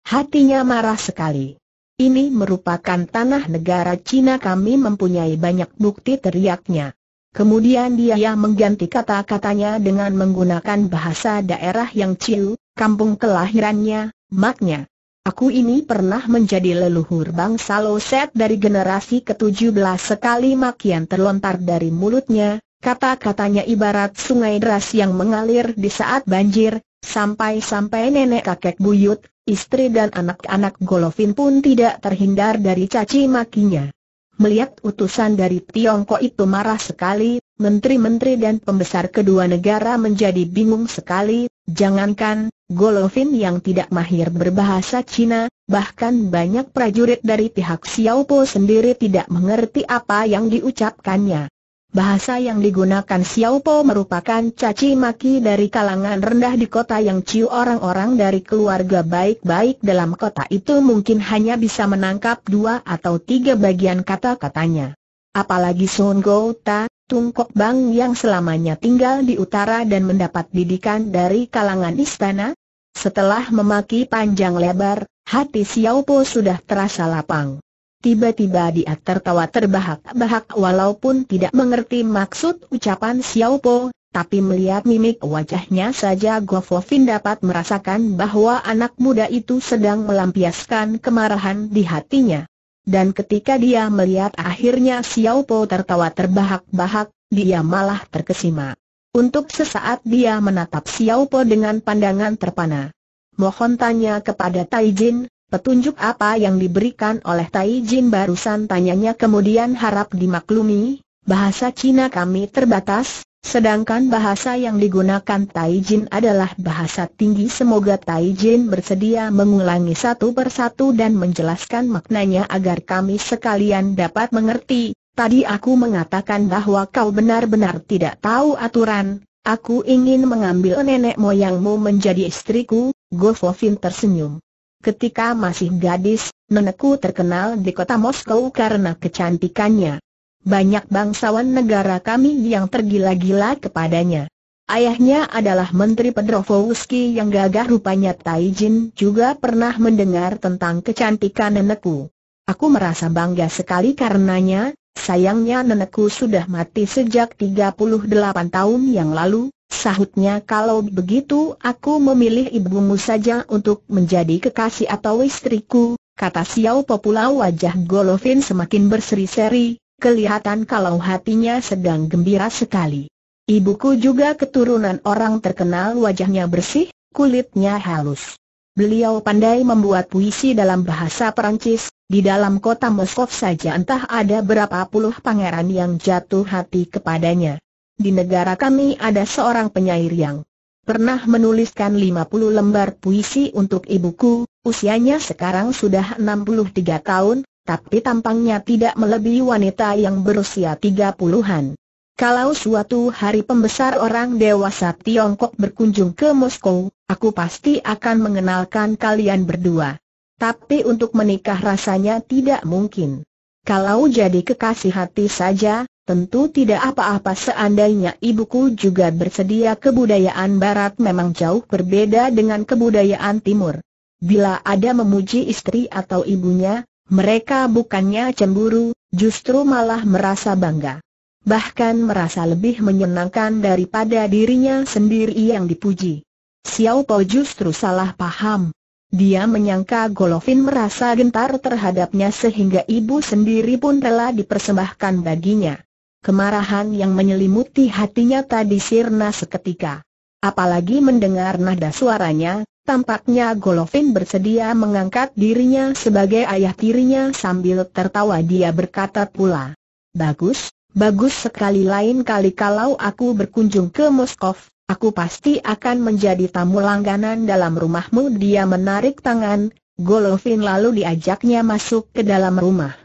Hatinya marah sekali. Ini merupakan tanah negara Cina kami mempunyai banyak bukti teriaknya. Kemudian dia mengganti kata-katanya dengan menggunakan bahasa daerah yang ciu, kampung kelahirannya, maknya. Aku ini pernah menjadi leluhur bangsa Loset dari generasi ke-17 sekali makian terlontar dari mulutnya, kata-katanya ibarat sungai deras yang mengalir di saat banjir, Sampai-sampai nenek kakek buyut, istri dan anak-anak Golovin pun tidak terhindar dari caci makinya. Melihat utusan dari Tiongkok itu marah sekali, menteri-menteri dan pembesar kedua negara menjadi bingung sekali, jangankan Golovin yang tidak mahir berbahasa Cina, bahkan banyak prajurit dari pihak Xiaopo sendiri tidak mengerti apa yang diucapkannya. Bahasa yang digunakan Xiaopo merupakan caci maki dari kalangan rendah di kota yang ciu orang-orang dari keluarga baik-baik dalam kota itu mungkin hanya bisa menangkap dua atau tiga bagian kata-katanya. Apalagi Son Gota, Tungkok Bang yang selamanya tinggal di utara dan mendapat didikan dari kalangan istana? Setelah memaki panjang lebar, hati Xiaopo sudah terasa lapang. Tiba-tiba dia tertawa terbahak-bahak walaupun tidak mengerti maksud ucapan Xiao Po, tapi melihat mimik wajahnya saja Go Fofin dapat merasakan bahwa anak muda itu sedang melampiaskan kemarahan di hatinya. Dan ketika dia melihat akhirnya Xiao Po tertawa terbahak-bahak, dia malah terkesima. Untuk sesaat dia menatap Xiao Po dengan pandangan terpana. Mohon tanya kepada Taijin, Petunjuk apa yang diberikan oleh Tai Jin barusan tanyanya kemudian harap dimaklumi, bahasa Cina kami terbatas, sedangkan bahasa yang digunakan Tai Jin adalah bahasa tinggi semoga Tai Jin bersedia mengulangi satu persatu dan menjelaskan maknanya agar kami sekalian dapat mengerti. Tadi aku mengatakan bahwa kau benar-benar tidak tahu aturan, aku ingin mengambil nenek moyangmu menjadi istriku, Go tersenyum. Ketika masih gadis, nenekku terkenal di kota Moskow karena kecantikannya. Banyak bangsawan negara kami yang tergila-gila kepadanya. Ayahnya adalah Menteri Pedrovowski yang gagah rupanya Taijin juga pernah mendengar tentang kecantikan nenekku. Aku merasa bangga sekali karenanya, sayangnya nenekku sudah mati sejak 38 tahun yang lalu, Sahutnya kalau begitu aku memilih ibumu saja untuk menjadi kekasih atau istriku, kata Xiao Popula wajah Golovin semakin berseri-seri, kelihatan kalau hatinya sedang gembira sekali. Ibuku juga keturunan orang terkenal wajahnya bersih, kulitnya halus. Beliau pandai membuat puisi dalam bahasa Perancis, di dalam kota Moskow saja entah ada berapa puluh pangeran yang jatuh hati kepadanya. Di negara kami ada seorang penyair yang pernah menuliskan 50 lembar puisi untuk ibuku, usianya sekarang sudah 63 tahun, tapi tampangnya tidak melebihi wanita yang berusia tiga puluhan. Kalau suatu hari pembesar orang dewasa Tiongkok berkunjung ke Moskow, aku pasti akan mengenalkan kalian berdua. Tapi untuk menikah rasanya tidak mungkin. Kalau jadi kekasih hati saja, tentu tidak apa-apa seandainya ibuku juga bersedia kebudayaan barat memang jauh berbeda dengan kebudayaan timur. Bila ada memuji istri atau ibunya, mereka bukannya cemburu, justru malah merasa bangga bahkan merasa lebih menyenangkan daripada dirinya sendiri yang dipuji. Xiao Po justru salah paham. Dia menyangka Golovin merasa gentar terhadapnya sehingga ibu sendiri pun rela dipersembahkan baginya. Kemarahan yang menyelimuti hatinya tadi sirna seketika. Apalagi mendengar nada suaranya, tampaknya Golovin bersedia mengangkat dirinya sebagai ayah tirinya sambil tertawa dia berkata pula. Bagus, Bagus sekali lain kali kalau aku berkunjung ke Moskow, aku pasti akan menjadi tamu langganan dalam rumahmu. Dia menarik tangan, Golovin lalu diajaknya masuk ke dalam rumah.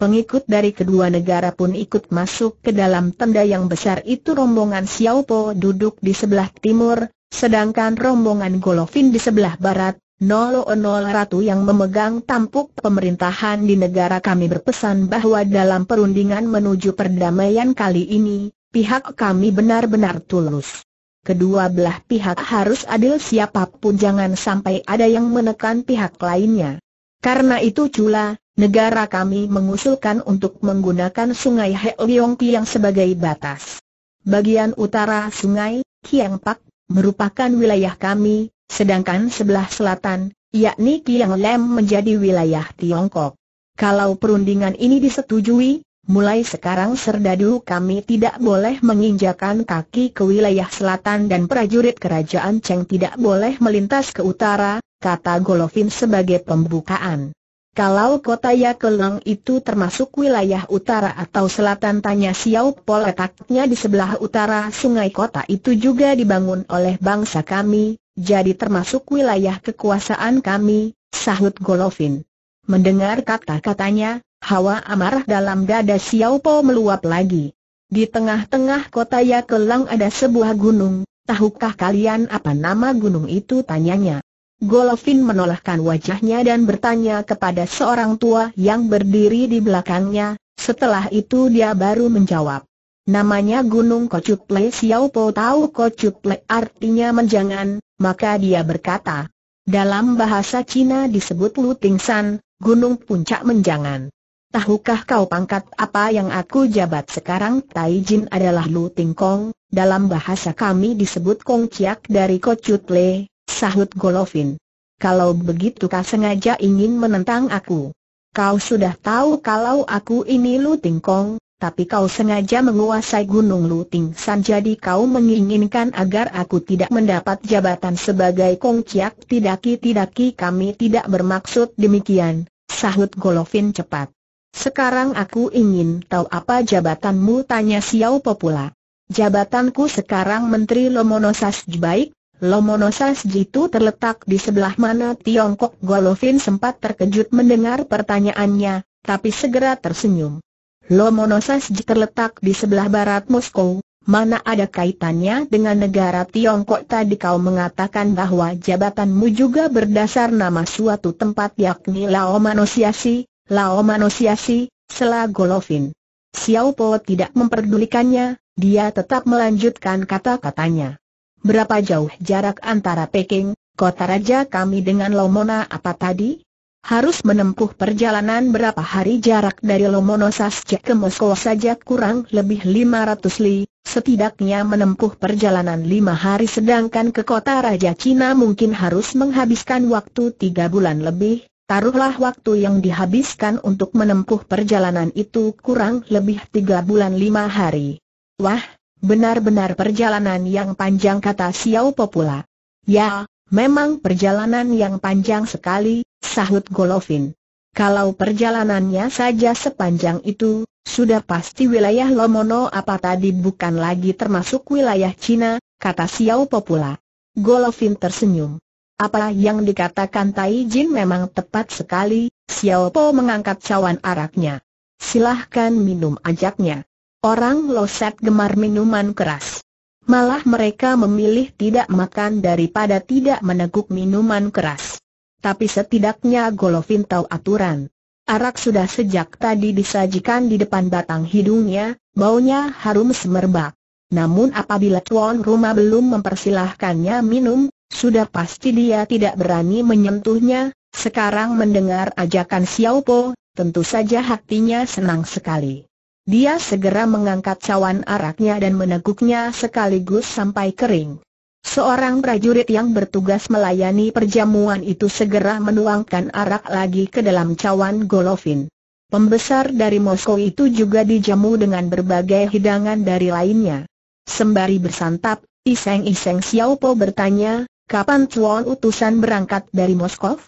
Pengikut dari kedua negara pun ikut masuk ke dalam tenda yang besar itu rombongan Xiaopo duduk di sebelah timur, sedangkan rombongan Golovin di sebelah barat, Nolo Nol Ratu yang memegang tampuk pemerintahan di negara kami berpesan bahwa dalam perundingan menuju perdamaian kali ini, pihak kami benar-benar tulus. Kedua belah pihak harus adil siapa pun jangan sampai ada yang menekan pihak lainnya. Karena itu cula, negara kami mengusulkan untuk menggunakan sungai Heoliongki yang sebagai batas. Bagian utara sungai, Kiangpak, merupakan wilayah kami, sedangkan sebelah selatan, yakni Kiang Lem menjadi wilayah Tiongkok. Kalau perundingan ini disetujui, mulai sekarang serdadu kami tidak boleh menginjakan kaki ke wilayah selatan dan prajurit kerajaan Cheng tidak boleh melintas ke utara, kata Golovin sebagai pembukaan. Kalau kota Yakeleng itu termasuk wilayah utara atau selatan tanya Xiao Po letaknya di sebelah utara sungai kota itu juga dibangun oleh bangsa kami, jadi termasuk wilayah kekuasaan kami, sahut Golovin. Mendengar kata-katanya, hawa amarah dalam dada Xiao Po meluap lagi. Di tengah-tengah kota Yakelang ada sebuah gunung, tahukah kalian apa nama gunung itu tanyanya. Golovin menolakkan wajahnya dan bertanya kepada seorang tua yang berdiri di belakangnya, setelah itu dia baru menjawab. Namanya Gunung Kocuple Xiao Po tahu Kocuple artinya menjangan, maka dia berkata. Dalam bahasa Cina disebut Lutingsan, Gunung Puncak Menjangan. Tahukah kau pangkat apa yang aku jabat sekarang? Tai Jin adalah Luting Kong, dalam bahasa kami disebut Kong Ciak dari Kocutle, sahut Golovin. Kalau begitu kau sengaja ingin menentang aku. Kau sudah tahu kalau aku ini Lu Kong, tapi kau sengaja menguasai Gunung Luting San jadi kau menginginkan agar aku tidak mendapat jabatan sebagai Kong Ciak Tidaki-tidaki kami tidak bermaksud demikian, sahut Golovin cepat. Sekarang aku ingin tahu apa jabatanmu tanya Xiao Popula. Jabatanku sekarang Menteri Lomonosas baik, Lomonosas jitu terletak di sebelah mana Tiongkok Golovin sempat terkejut mendengar pertanyaannya, tapi segera tersenyum. Lomonosas terletak di sebelah barat Moskow, mana ada kaitannya dengan negara Tiongkok tadi kau mengatakan bahwa jabatanmu juga berdasar nama suatu tempat yakni Laomanosiasi, Laomanosiasi, Sela Golovin. Xiao Po tidak memperdulikannya, dia tetap melanjutkan kata-katanya. Berapa jauh jarak antara Peking, kota raja kami dengan Lomona apa tadi? Harus menempuh perjalanan berapa hari jarak dari Lomonosasce ke Moskow saja kurang lebih 500 li, setidaknya menempuh perjalanan lima hari sedangkan ke kota Raja Cina mungkin harus menghabiskan waktu tiga bulan lebih, taruhlah waktu yang dihabiskan untuk menempuh perjalanan itu kurang lebih tiga bulan lima hari. Wah, Benar-benar perjalanan yang panjang kata Xiao Popula. Ya, memang perjalanan yang panjang sekali, sahut Golovin. Kalau perjalanannya saja sepanjang itu, sudah pasti wilayah Lomono apa tadi bukan lagi termasuk wilayah Cina, kata Xiao Popula. Golovin tersenyum. Apa yang dikatakan Tai Jin memang tepat sekali, Xiao Po mengangkat cawan araknya. Silahkan minum ajaknya. Orang loset gemar minuman keras. Malah mereka memilih tidak makan daripada tidak meneguk minuman keras. Tapi setidaknya Golovin tahu aturan. Arak sudah sejak tadi disajikan di depan batang hidungnya, baunya harum semerbak. Namun apabila tuan rumah belum mempersilahkannya minum, sudah pasti dia tidak berani menyentuhnya, sekarang mendengar ajakan Xiaopo, tentu saja hatinya senang sekali. Dia segera mengangkat cawan araknya dan meneguknya sekaligus sampai kering. Seorang prajurit yang bertugas melayani perjamuan itu segera menuangkan arak lagi ke dalam cawan Golovin. Pembesar dari Moskow itu juga dijamu dengan berbagai hidangan dari lainnya. Sembari bersantap, Iseng-Iseng Xiaopo bertanya, kapan Tuan utusan berangkat dari Moskow?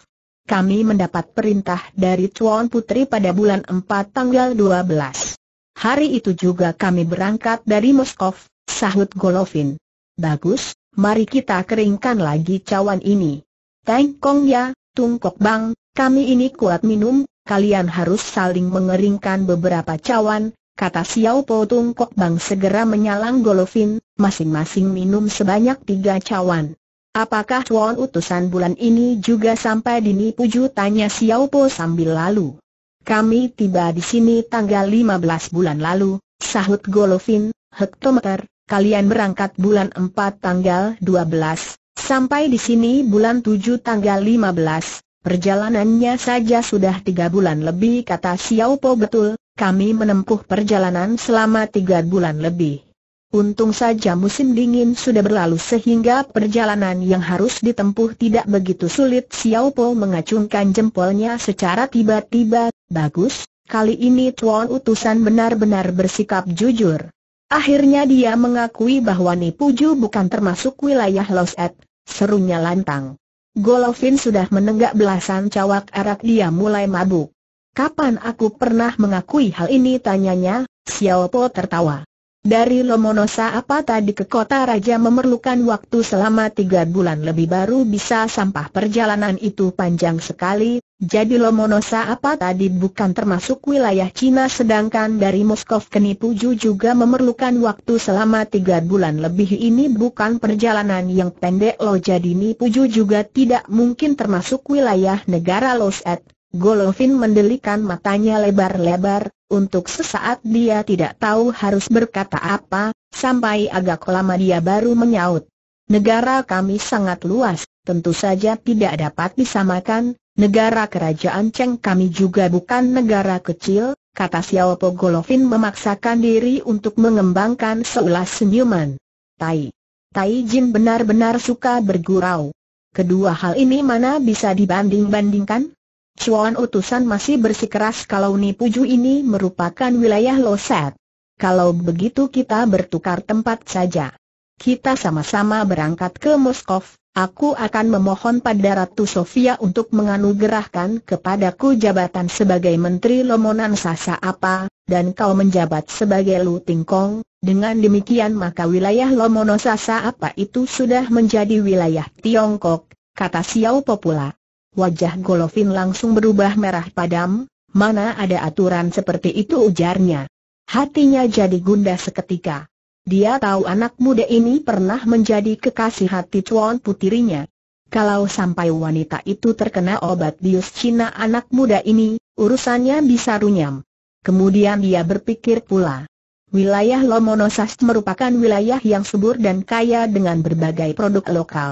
Kami mendapat perintah dari Tuan Putri pada bulan 4 tanggal 12. Hari itu juga kami berangkat dari Moskow, sahut Golovin. Bagus, Mari kita keringkan lagi cawan ini. Teng Kong ya, Tung Kok Bang, kami ini kuat minum, kalian harus saling mengeringkan beberapa cawan, kata Xiao Po Tung Kok Bang segera menyalang Golovin, masing-masing minum sebanyak tiga cawan. Apakah tuan utusan bulan ini juga sampai di Nipuju tanya Xiao Po sambil lalu. Kami tiba di sini tanggal 15 bulan lalu, sahut Golovin, hektometer, kalian berangkat bulan 4 tanggal 12, sampai di sini bulan 7 tanggal 15, perjalanannya saja sudah tiga bulan lebih kata Xiao Po betul, kami menempuh perjalanan selama tiga bulan lebih. Untung saja musim dingin sudah berlalu sehingga perjalanan yang harus ditempuh tidak begitu sulit Xiao Po mengacungkan jempolnya secara tiba-tiba, bagus, kali ini tuan utusan benar-benar bersikap jujur. Akhirnya dia mengakui bahwa Nipuju bukan termasuk wilayah Loset, serunya lantang. Golovin sudah menenggak belasan cawak arak dia mulai mabuk. Kapan aku pernah mengakui hal ini tanyanya, Xiao Po tertawa. Dari Lomonosa apa tadi ke kota raja memerlukan waktu selama tiga bulan lebih baru bisa sampah perjalanan itu panjang sekali, jadi Lomonosa apa tadi bukan termasuk wilayah Cina sedangkan dari Moskow ke Nipuju juga memerlukan waktu selama tiga bulan lebih ini bukan perjalanan yang pendek lo jadi Nipuju juga tidak mungkin termasuk wilayah negara Loset. Golovin mendelikan matanya lebar-lebar, untuk sesaat dia tidak tahu harus berkata apa, sampai agak lama dia baru menyaut. Negara kami sangat luas, tentu saja tidak dapat disamakan, negara kerajaan Cheng kami juga bukan negara kecil, kata Xiao Po Golovin memaksakan diri untuk mengembangkan seulas senyuman. Tai. Tai Jin benar-benar suka bergurau. Kedua hal ini mana bisa dibanding-bandingkan? Chuan utusan masih bersikeras kalau Nipuju ini merupakan wilayah Loset. Kalau begitu kita bertukar tempat saja. Kita sama-sama berangkat ke Moskow. Aku akan memohon pada Ratu Sofia untuk menganugerahkan kepadaku jabatan sebagai Menteri Lomonan Sasa apa, dan kau menjabat sebagai Lu Tingkong. Dengan demikian maka wilayah Lomonosasa apa itu sudah menjadi wilayah Tiongkok, kata Xiao Popula. Wajah Golovin langsung berubah merah padam, mana ada aturan seperti itu ujarnya. Hatinya jadi gundah seketika. Dia tahu anak muda ini pernah menjadi kekasih hati Tuan Putirinya. Kalau sampai wanita itu terkena obat bius Cina anak muda ini, urusannya bisa runyam. Kemudian dia berpikir pula. Wilayah Lomonosas merupakan wilayah yang subur dan kaya dengan berbagai produk lokal.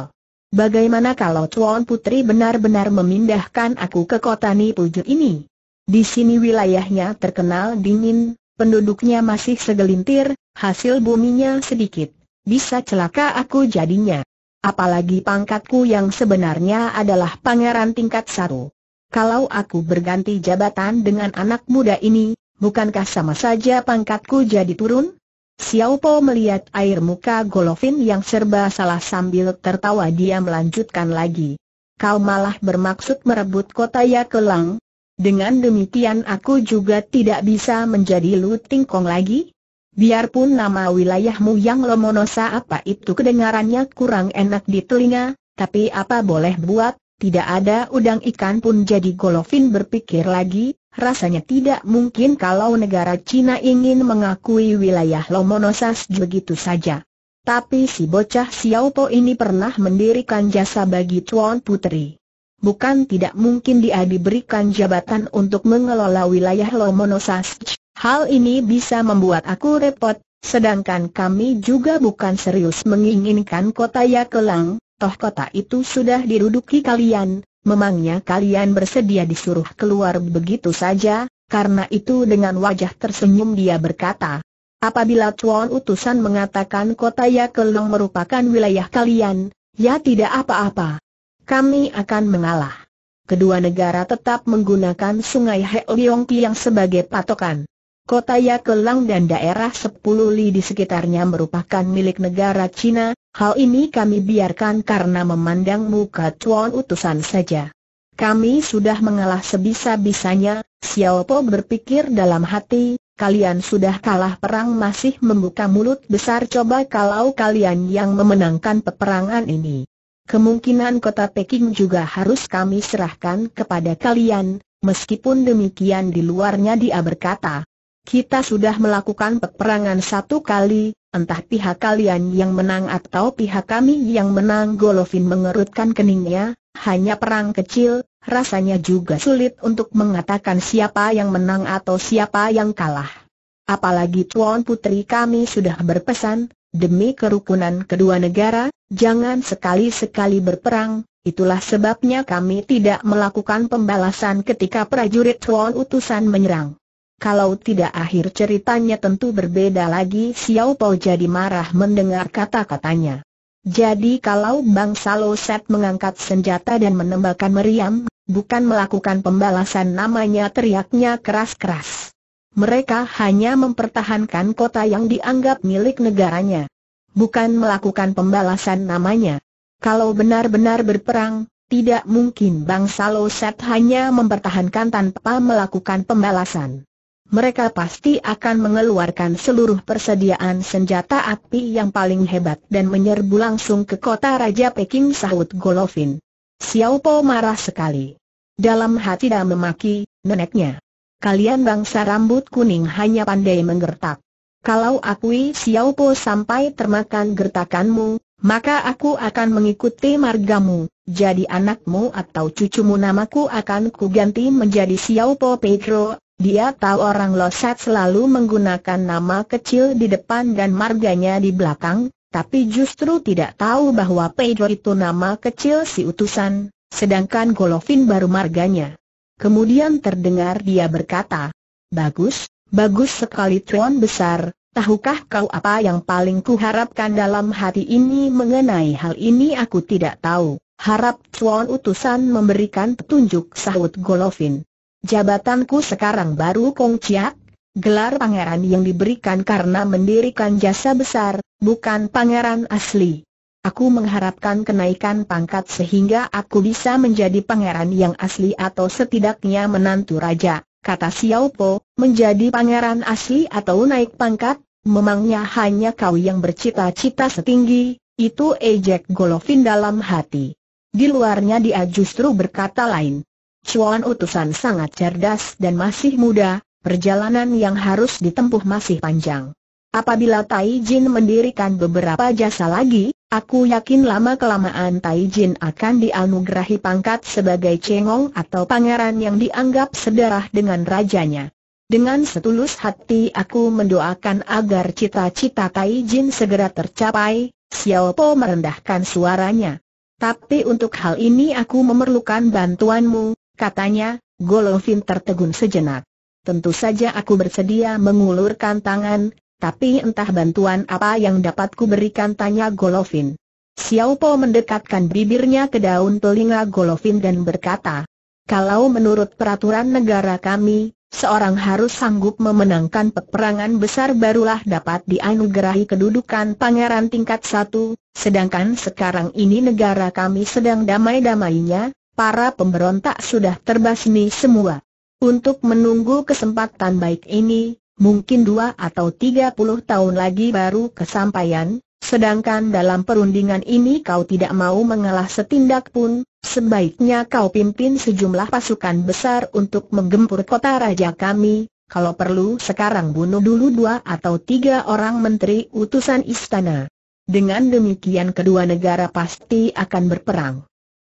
Bagaimana kalau Tuan Putri benar-benar memindahkan aku ke kota Nipuju ini? Di sini wilayahnya terkenal dingin, penduduknya masih segelintir, hasil buminya sedikit. Bisa celaka aku jadinya. Apalagi pangkatku yang sebenarnya adalah pangeran tingkat satu. Kalau aku berganti jabatan dengan anak muda ini, bukankah sama saja pangkatku jadi turun? Xiao Po melihat air muka Golovin yang serba salah sambil tertawa dia melanjutkan lagi. Kau malah bermaksud merebut kota Ya Kelang? Dengan demikian aku juga tidak bisa menjadi Luting Kong lagi? Biarpun nama wilayahmu yang Lomonosa apa itu kedengarannya kurang enak di telinga, tapi apa boleh buat, Tidak ada udang ikan pun jadi Golovin berpikir lagi, rasanya tidak mungkin kalau negara Cina ingin mengakui wilayah Lomonosas begitu saja. Tapi si bocah Xiaopo ini pernah mendirikan jasa bagi Tuan Putri. Bukan tidak mungkin dia diberikan jabatan untuk mengelola wilayah Lomonosas. Hal ini bisa membuat aku repot, sedangkan kami juga bukan serius menginginkan kota Yakelang, toh kota itu sudah diruduki kalian, memangnya kalian bersedia disuruh keluar begitu saja, karena itu dengan wajah tersenyum dia berkata, Apabila Tuan Utusan mengatakan kota Yakelong merupakan wilayah kalian, ya tidak apa-apa. Kami akan mengalah. Kedua negara tetap menggunakan sungai Heoliongki yang sebagai patokan. Kota Yakelang dan daerah sepuluh li di sekitarnya merupakan milik negara Cina, hal ini kami biarkan karena memandang muka tuan utusan saja. Kami sudah mengalah sebisa-bisanya, Xiao Po berpikir dalam hati, kalian sudah kalah perang masih membuka mulut besar coba kalau kalian yang memenangkan peperangan ini. Kemungkinan kota Peking juga harus kami serahkan kepada kalian, meskipun demikian di luarnya dia berkata, kita sudah melakukan peperangan satu kali, entah pihak kalian yang menang atau pihak kami yang menang Golovin mengerutkan keningnya, hanya perang kecil, rasanya juga sulit untuk mengatakan siapa yang menang atau siapa yang kalah. Apalagi Tuan Putri kami sudah berpesan, demi kerukunan kedua negara, jangan sekali-sekali berperang, itulah sebabnya kami tidak melakukan pembalasan ketika prajurit Tuan utusan menyerang. Kalau tidak akhir ceritanya tentu berbeda lagi Xiao Po jadi marah mendengar kata-katanya. Jadi kalau Bang Salo Set mengangkat senjata dan menembakkan meriam, bukan melakukan pembalasan namanya teriaknya keras-keras. Mereka hanya mempertahankan kota yang dianggap milik negaranya. Bukan melakukan pembalasan namanya. Kalau benar-benar berperang, tidak mungkin Bang Salo Set hanya mempertahankan tanpa melakukan pembalasan mereka pasti akan mengeluarkan seluruh persediaan senjata api yang paling hebat dan menyerbu langsung ke kota Raja Peking sahut Golovin. Xiao Po marah sekali. Dalam hati dia memaki, neneknya. Kalian bangsa rambut kuning hanya pandai menggertak. Kalau akui Xiao Po sampai termakan gertakanmu, maka aku akan mengikuti margamu, jadi anakmu atau cucumu namaku akan kuganti menjadi Xiao Po Pedro, dia tahu orang Losat selalu menggunakan nama kecil di depan dan marganya di belakang, tapi justru tidak tahu bahwa Pedro itu nama kecil si utusan, sedangkan Golovin baru marganya. Kemudian terdengar dia berkata, Bagus, bagus sekali tuan besar, tahukah kau apa yang paling kuharapkan dalam hati ini mengenai hal ini aku tidak tahu, harap tuan utusan memberikan petunjuk sahut Golovin. Jabatanku sekarang baru Kong Chiak, gelar pangeran yang diberikan karena mendirikan jasa besar, bukan pangeran asli. Aku mengharapkan kenaikan pangkat sehingga aku bisa menjadi pangeran yang asli atau setidaknya menantu raja, kata Xiao Po, menjadi pangeran asli atau naik pangkat, memangnya hanya kau yang bercita-cita setinggi, itu ejek Golovin dalam hati. Di luarnya dia justru berkata lain. Chuan utusan sangat cerdas dan masih muda, perjalanan yang harus ditempuh masih panjang. Apabila Tai Jin mendirikan beberapa jasa lagi, aku yakin lama-kelamaan Tai Jin akan dianugerahi pangkat sebagai cengong atau pangeran yang dianggap sedarah dengan rajanya. Dengan setulus hati aku mendoakan agar cita-cita Tai Jin segera tercapai, Xiao Po merendahkan suaranya. Tapi untuk hal ini aku memerlukan bantuanmu, katanya, Golovin tertegun sejenak. Tentu saja aku bersedia mengulurkan tangan, tapi entah bantuan apa yang dapat kuberikan tanya Golovin. Xiao Po mendekatkan bibirnya ke daun telinga Golovin dan berkata, kalau menurut peraturan negara kami, seorang harus sanggup memenangkan peperangan besar barulah dapat dianugerahi kedudukan pangeran tingkat satu, sedangkan sekarang ini negara kami sedang damai-damainya, para pemberontak sudah terbasmi semua. Untuk menunggu kesempatan baik ini, mungkin dua atau tiga puluh tahun lagi baru kesampaian, Sedangkan dalam perundingan ini kau tidak mau mengalah setindak pun, sebaiknya kau pimpin sejumlah pasukan besar untuk menggempur kota raja kami, kalau perlu sekarang bunuh dulu dua atau tiga orang menteri utusan istana. Dengan demikian kedua negara pasti akan berperang.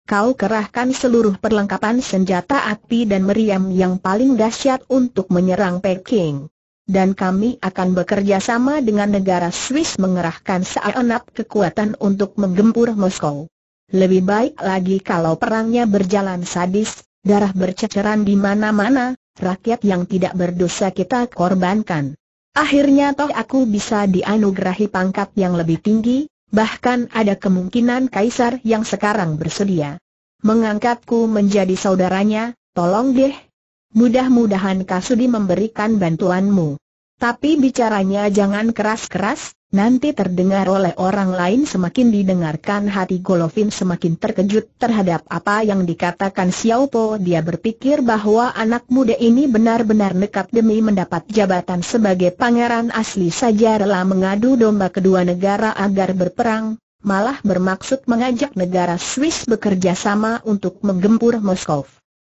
Kau kerahkan seluruh perlengkapan senjata api dan meriam yang paling dahsyat untuk menyerang Peking dan kami akan bekerja sama dengan negara Swiss mengerahkan segenap kekuatan untuk menggempur Moskow. Lebih baik lagi kalau perangnya berjalan sadis, darah berceceran di mana-mana, rakyat yang tidak berdosa kita korbankan. Akhirnya toh aku bisa dianugerahi pangkat yang lebih tinggi, bahkan ada kemungkinan kaisar yang sekarang bersedia mengangkatku menjadi saudaranya, tolong deh, Mudah-mudahan Kasudi memberikan bantuanmu. Tapi bicaranya jangan keras-keras, nanti terdengar oleh orang lain semakin didengarkan hati Golovin semakin terkejut terhadap apa yang dikatakan Xiao Po. Dia berpikir bahwa anak muda ini benar-benar nekat demi mendapat jabatan sebagai pangeran asli saja rela mengadu domba kedua negara agar berperang, malah bermaksud mengajak negara Swiss bekerja sama untuk menggempur Moskow.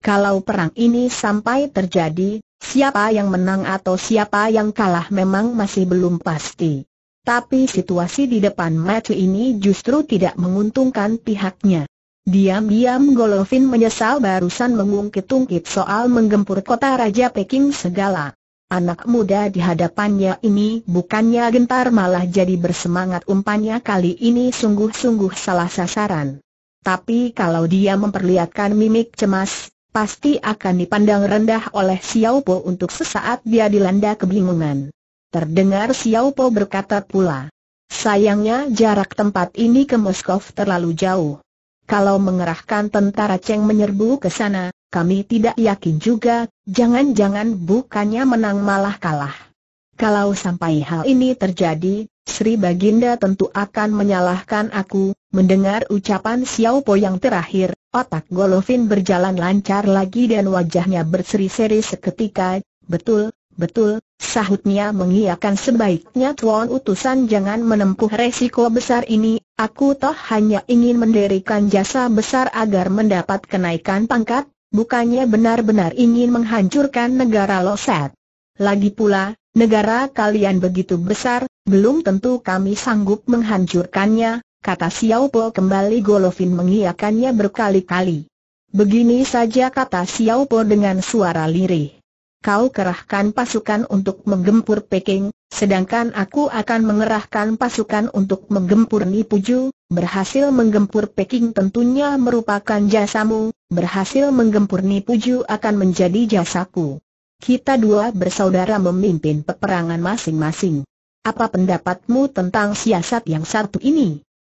Kalau perang ini sampai terjadi, siapa yang menang atau siapa yang kalah memang masih belum pasti. Tapi situasi di depan mata ini justru tidak menguntungkan pihaknya. Diam-diam Golovin menyesal barusan mengungkit-ungkit soal menggempur kota Raja Peking segala. Anak muda di hadapannya ini bukannya gentar malah jadi bersemangat umpannya kali ini sungguh-sungguh salah sasaran. Tapi kalau dia memperlihatkan mimik cemas, pasti akan dipandang rendah oleh Xiao Po untuk sesaat dia dilanda kebingungan. Terdengar Xiao Po berkata pula, sayangnya jarak tempat ini ke Moskow terlalu jauh. Kalau mengerahkan tentara Cheng menyerbu ke sana, kami tidak yakin juga, jangan-jangan bukannya menang malah kalah. Kalau sampai hal ini terjadi, Sri Baginda tentu akan menyalahkan aku, mendengar ucapan Xiao Po yang terakhir, Otak Golovin berjalan lancar lagi dan wajahnya berseri-seri seketika, betul, betul, sahutnya mengiyakan sebaiknya tuan utusan jangan menempuh resiko besar ini, aku toh hanya ingin mendirikan jasa besar agar mendapat kenaikan pangkat, bukannya benar-benar ingin menghancurkan negara Loset. Lagi pula, negara kalian begitu besar, belum tentu kami sanggup menghancurkannya, kata Xiao Po kembali Golovin mengiyakannya berkali-kali. Begini saja kata Xiao Po dengan suara lirih. Kau kerahkan pasukan untuk menggempur Peking, sedangkan aku akan mengerahkan pasukan untuk menggempur Nipuju, berhasil menggempur Peking tentunya merupakan jasamu, berhasil menggempur Nipuju akan menjadi jasaku. Kita dua bersaudara memimpin peperangan masing-masing. Apa pendapatmu tentang siasat yang satu ini?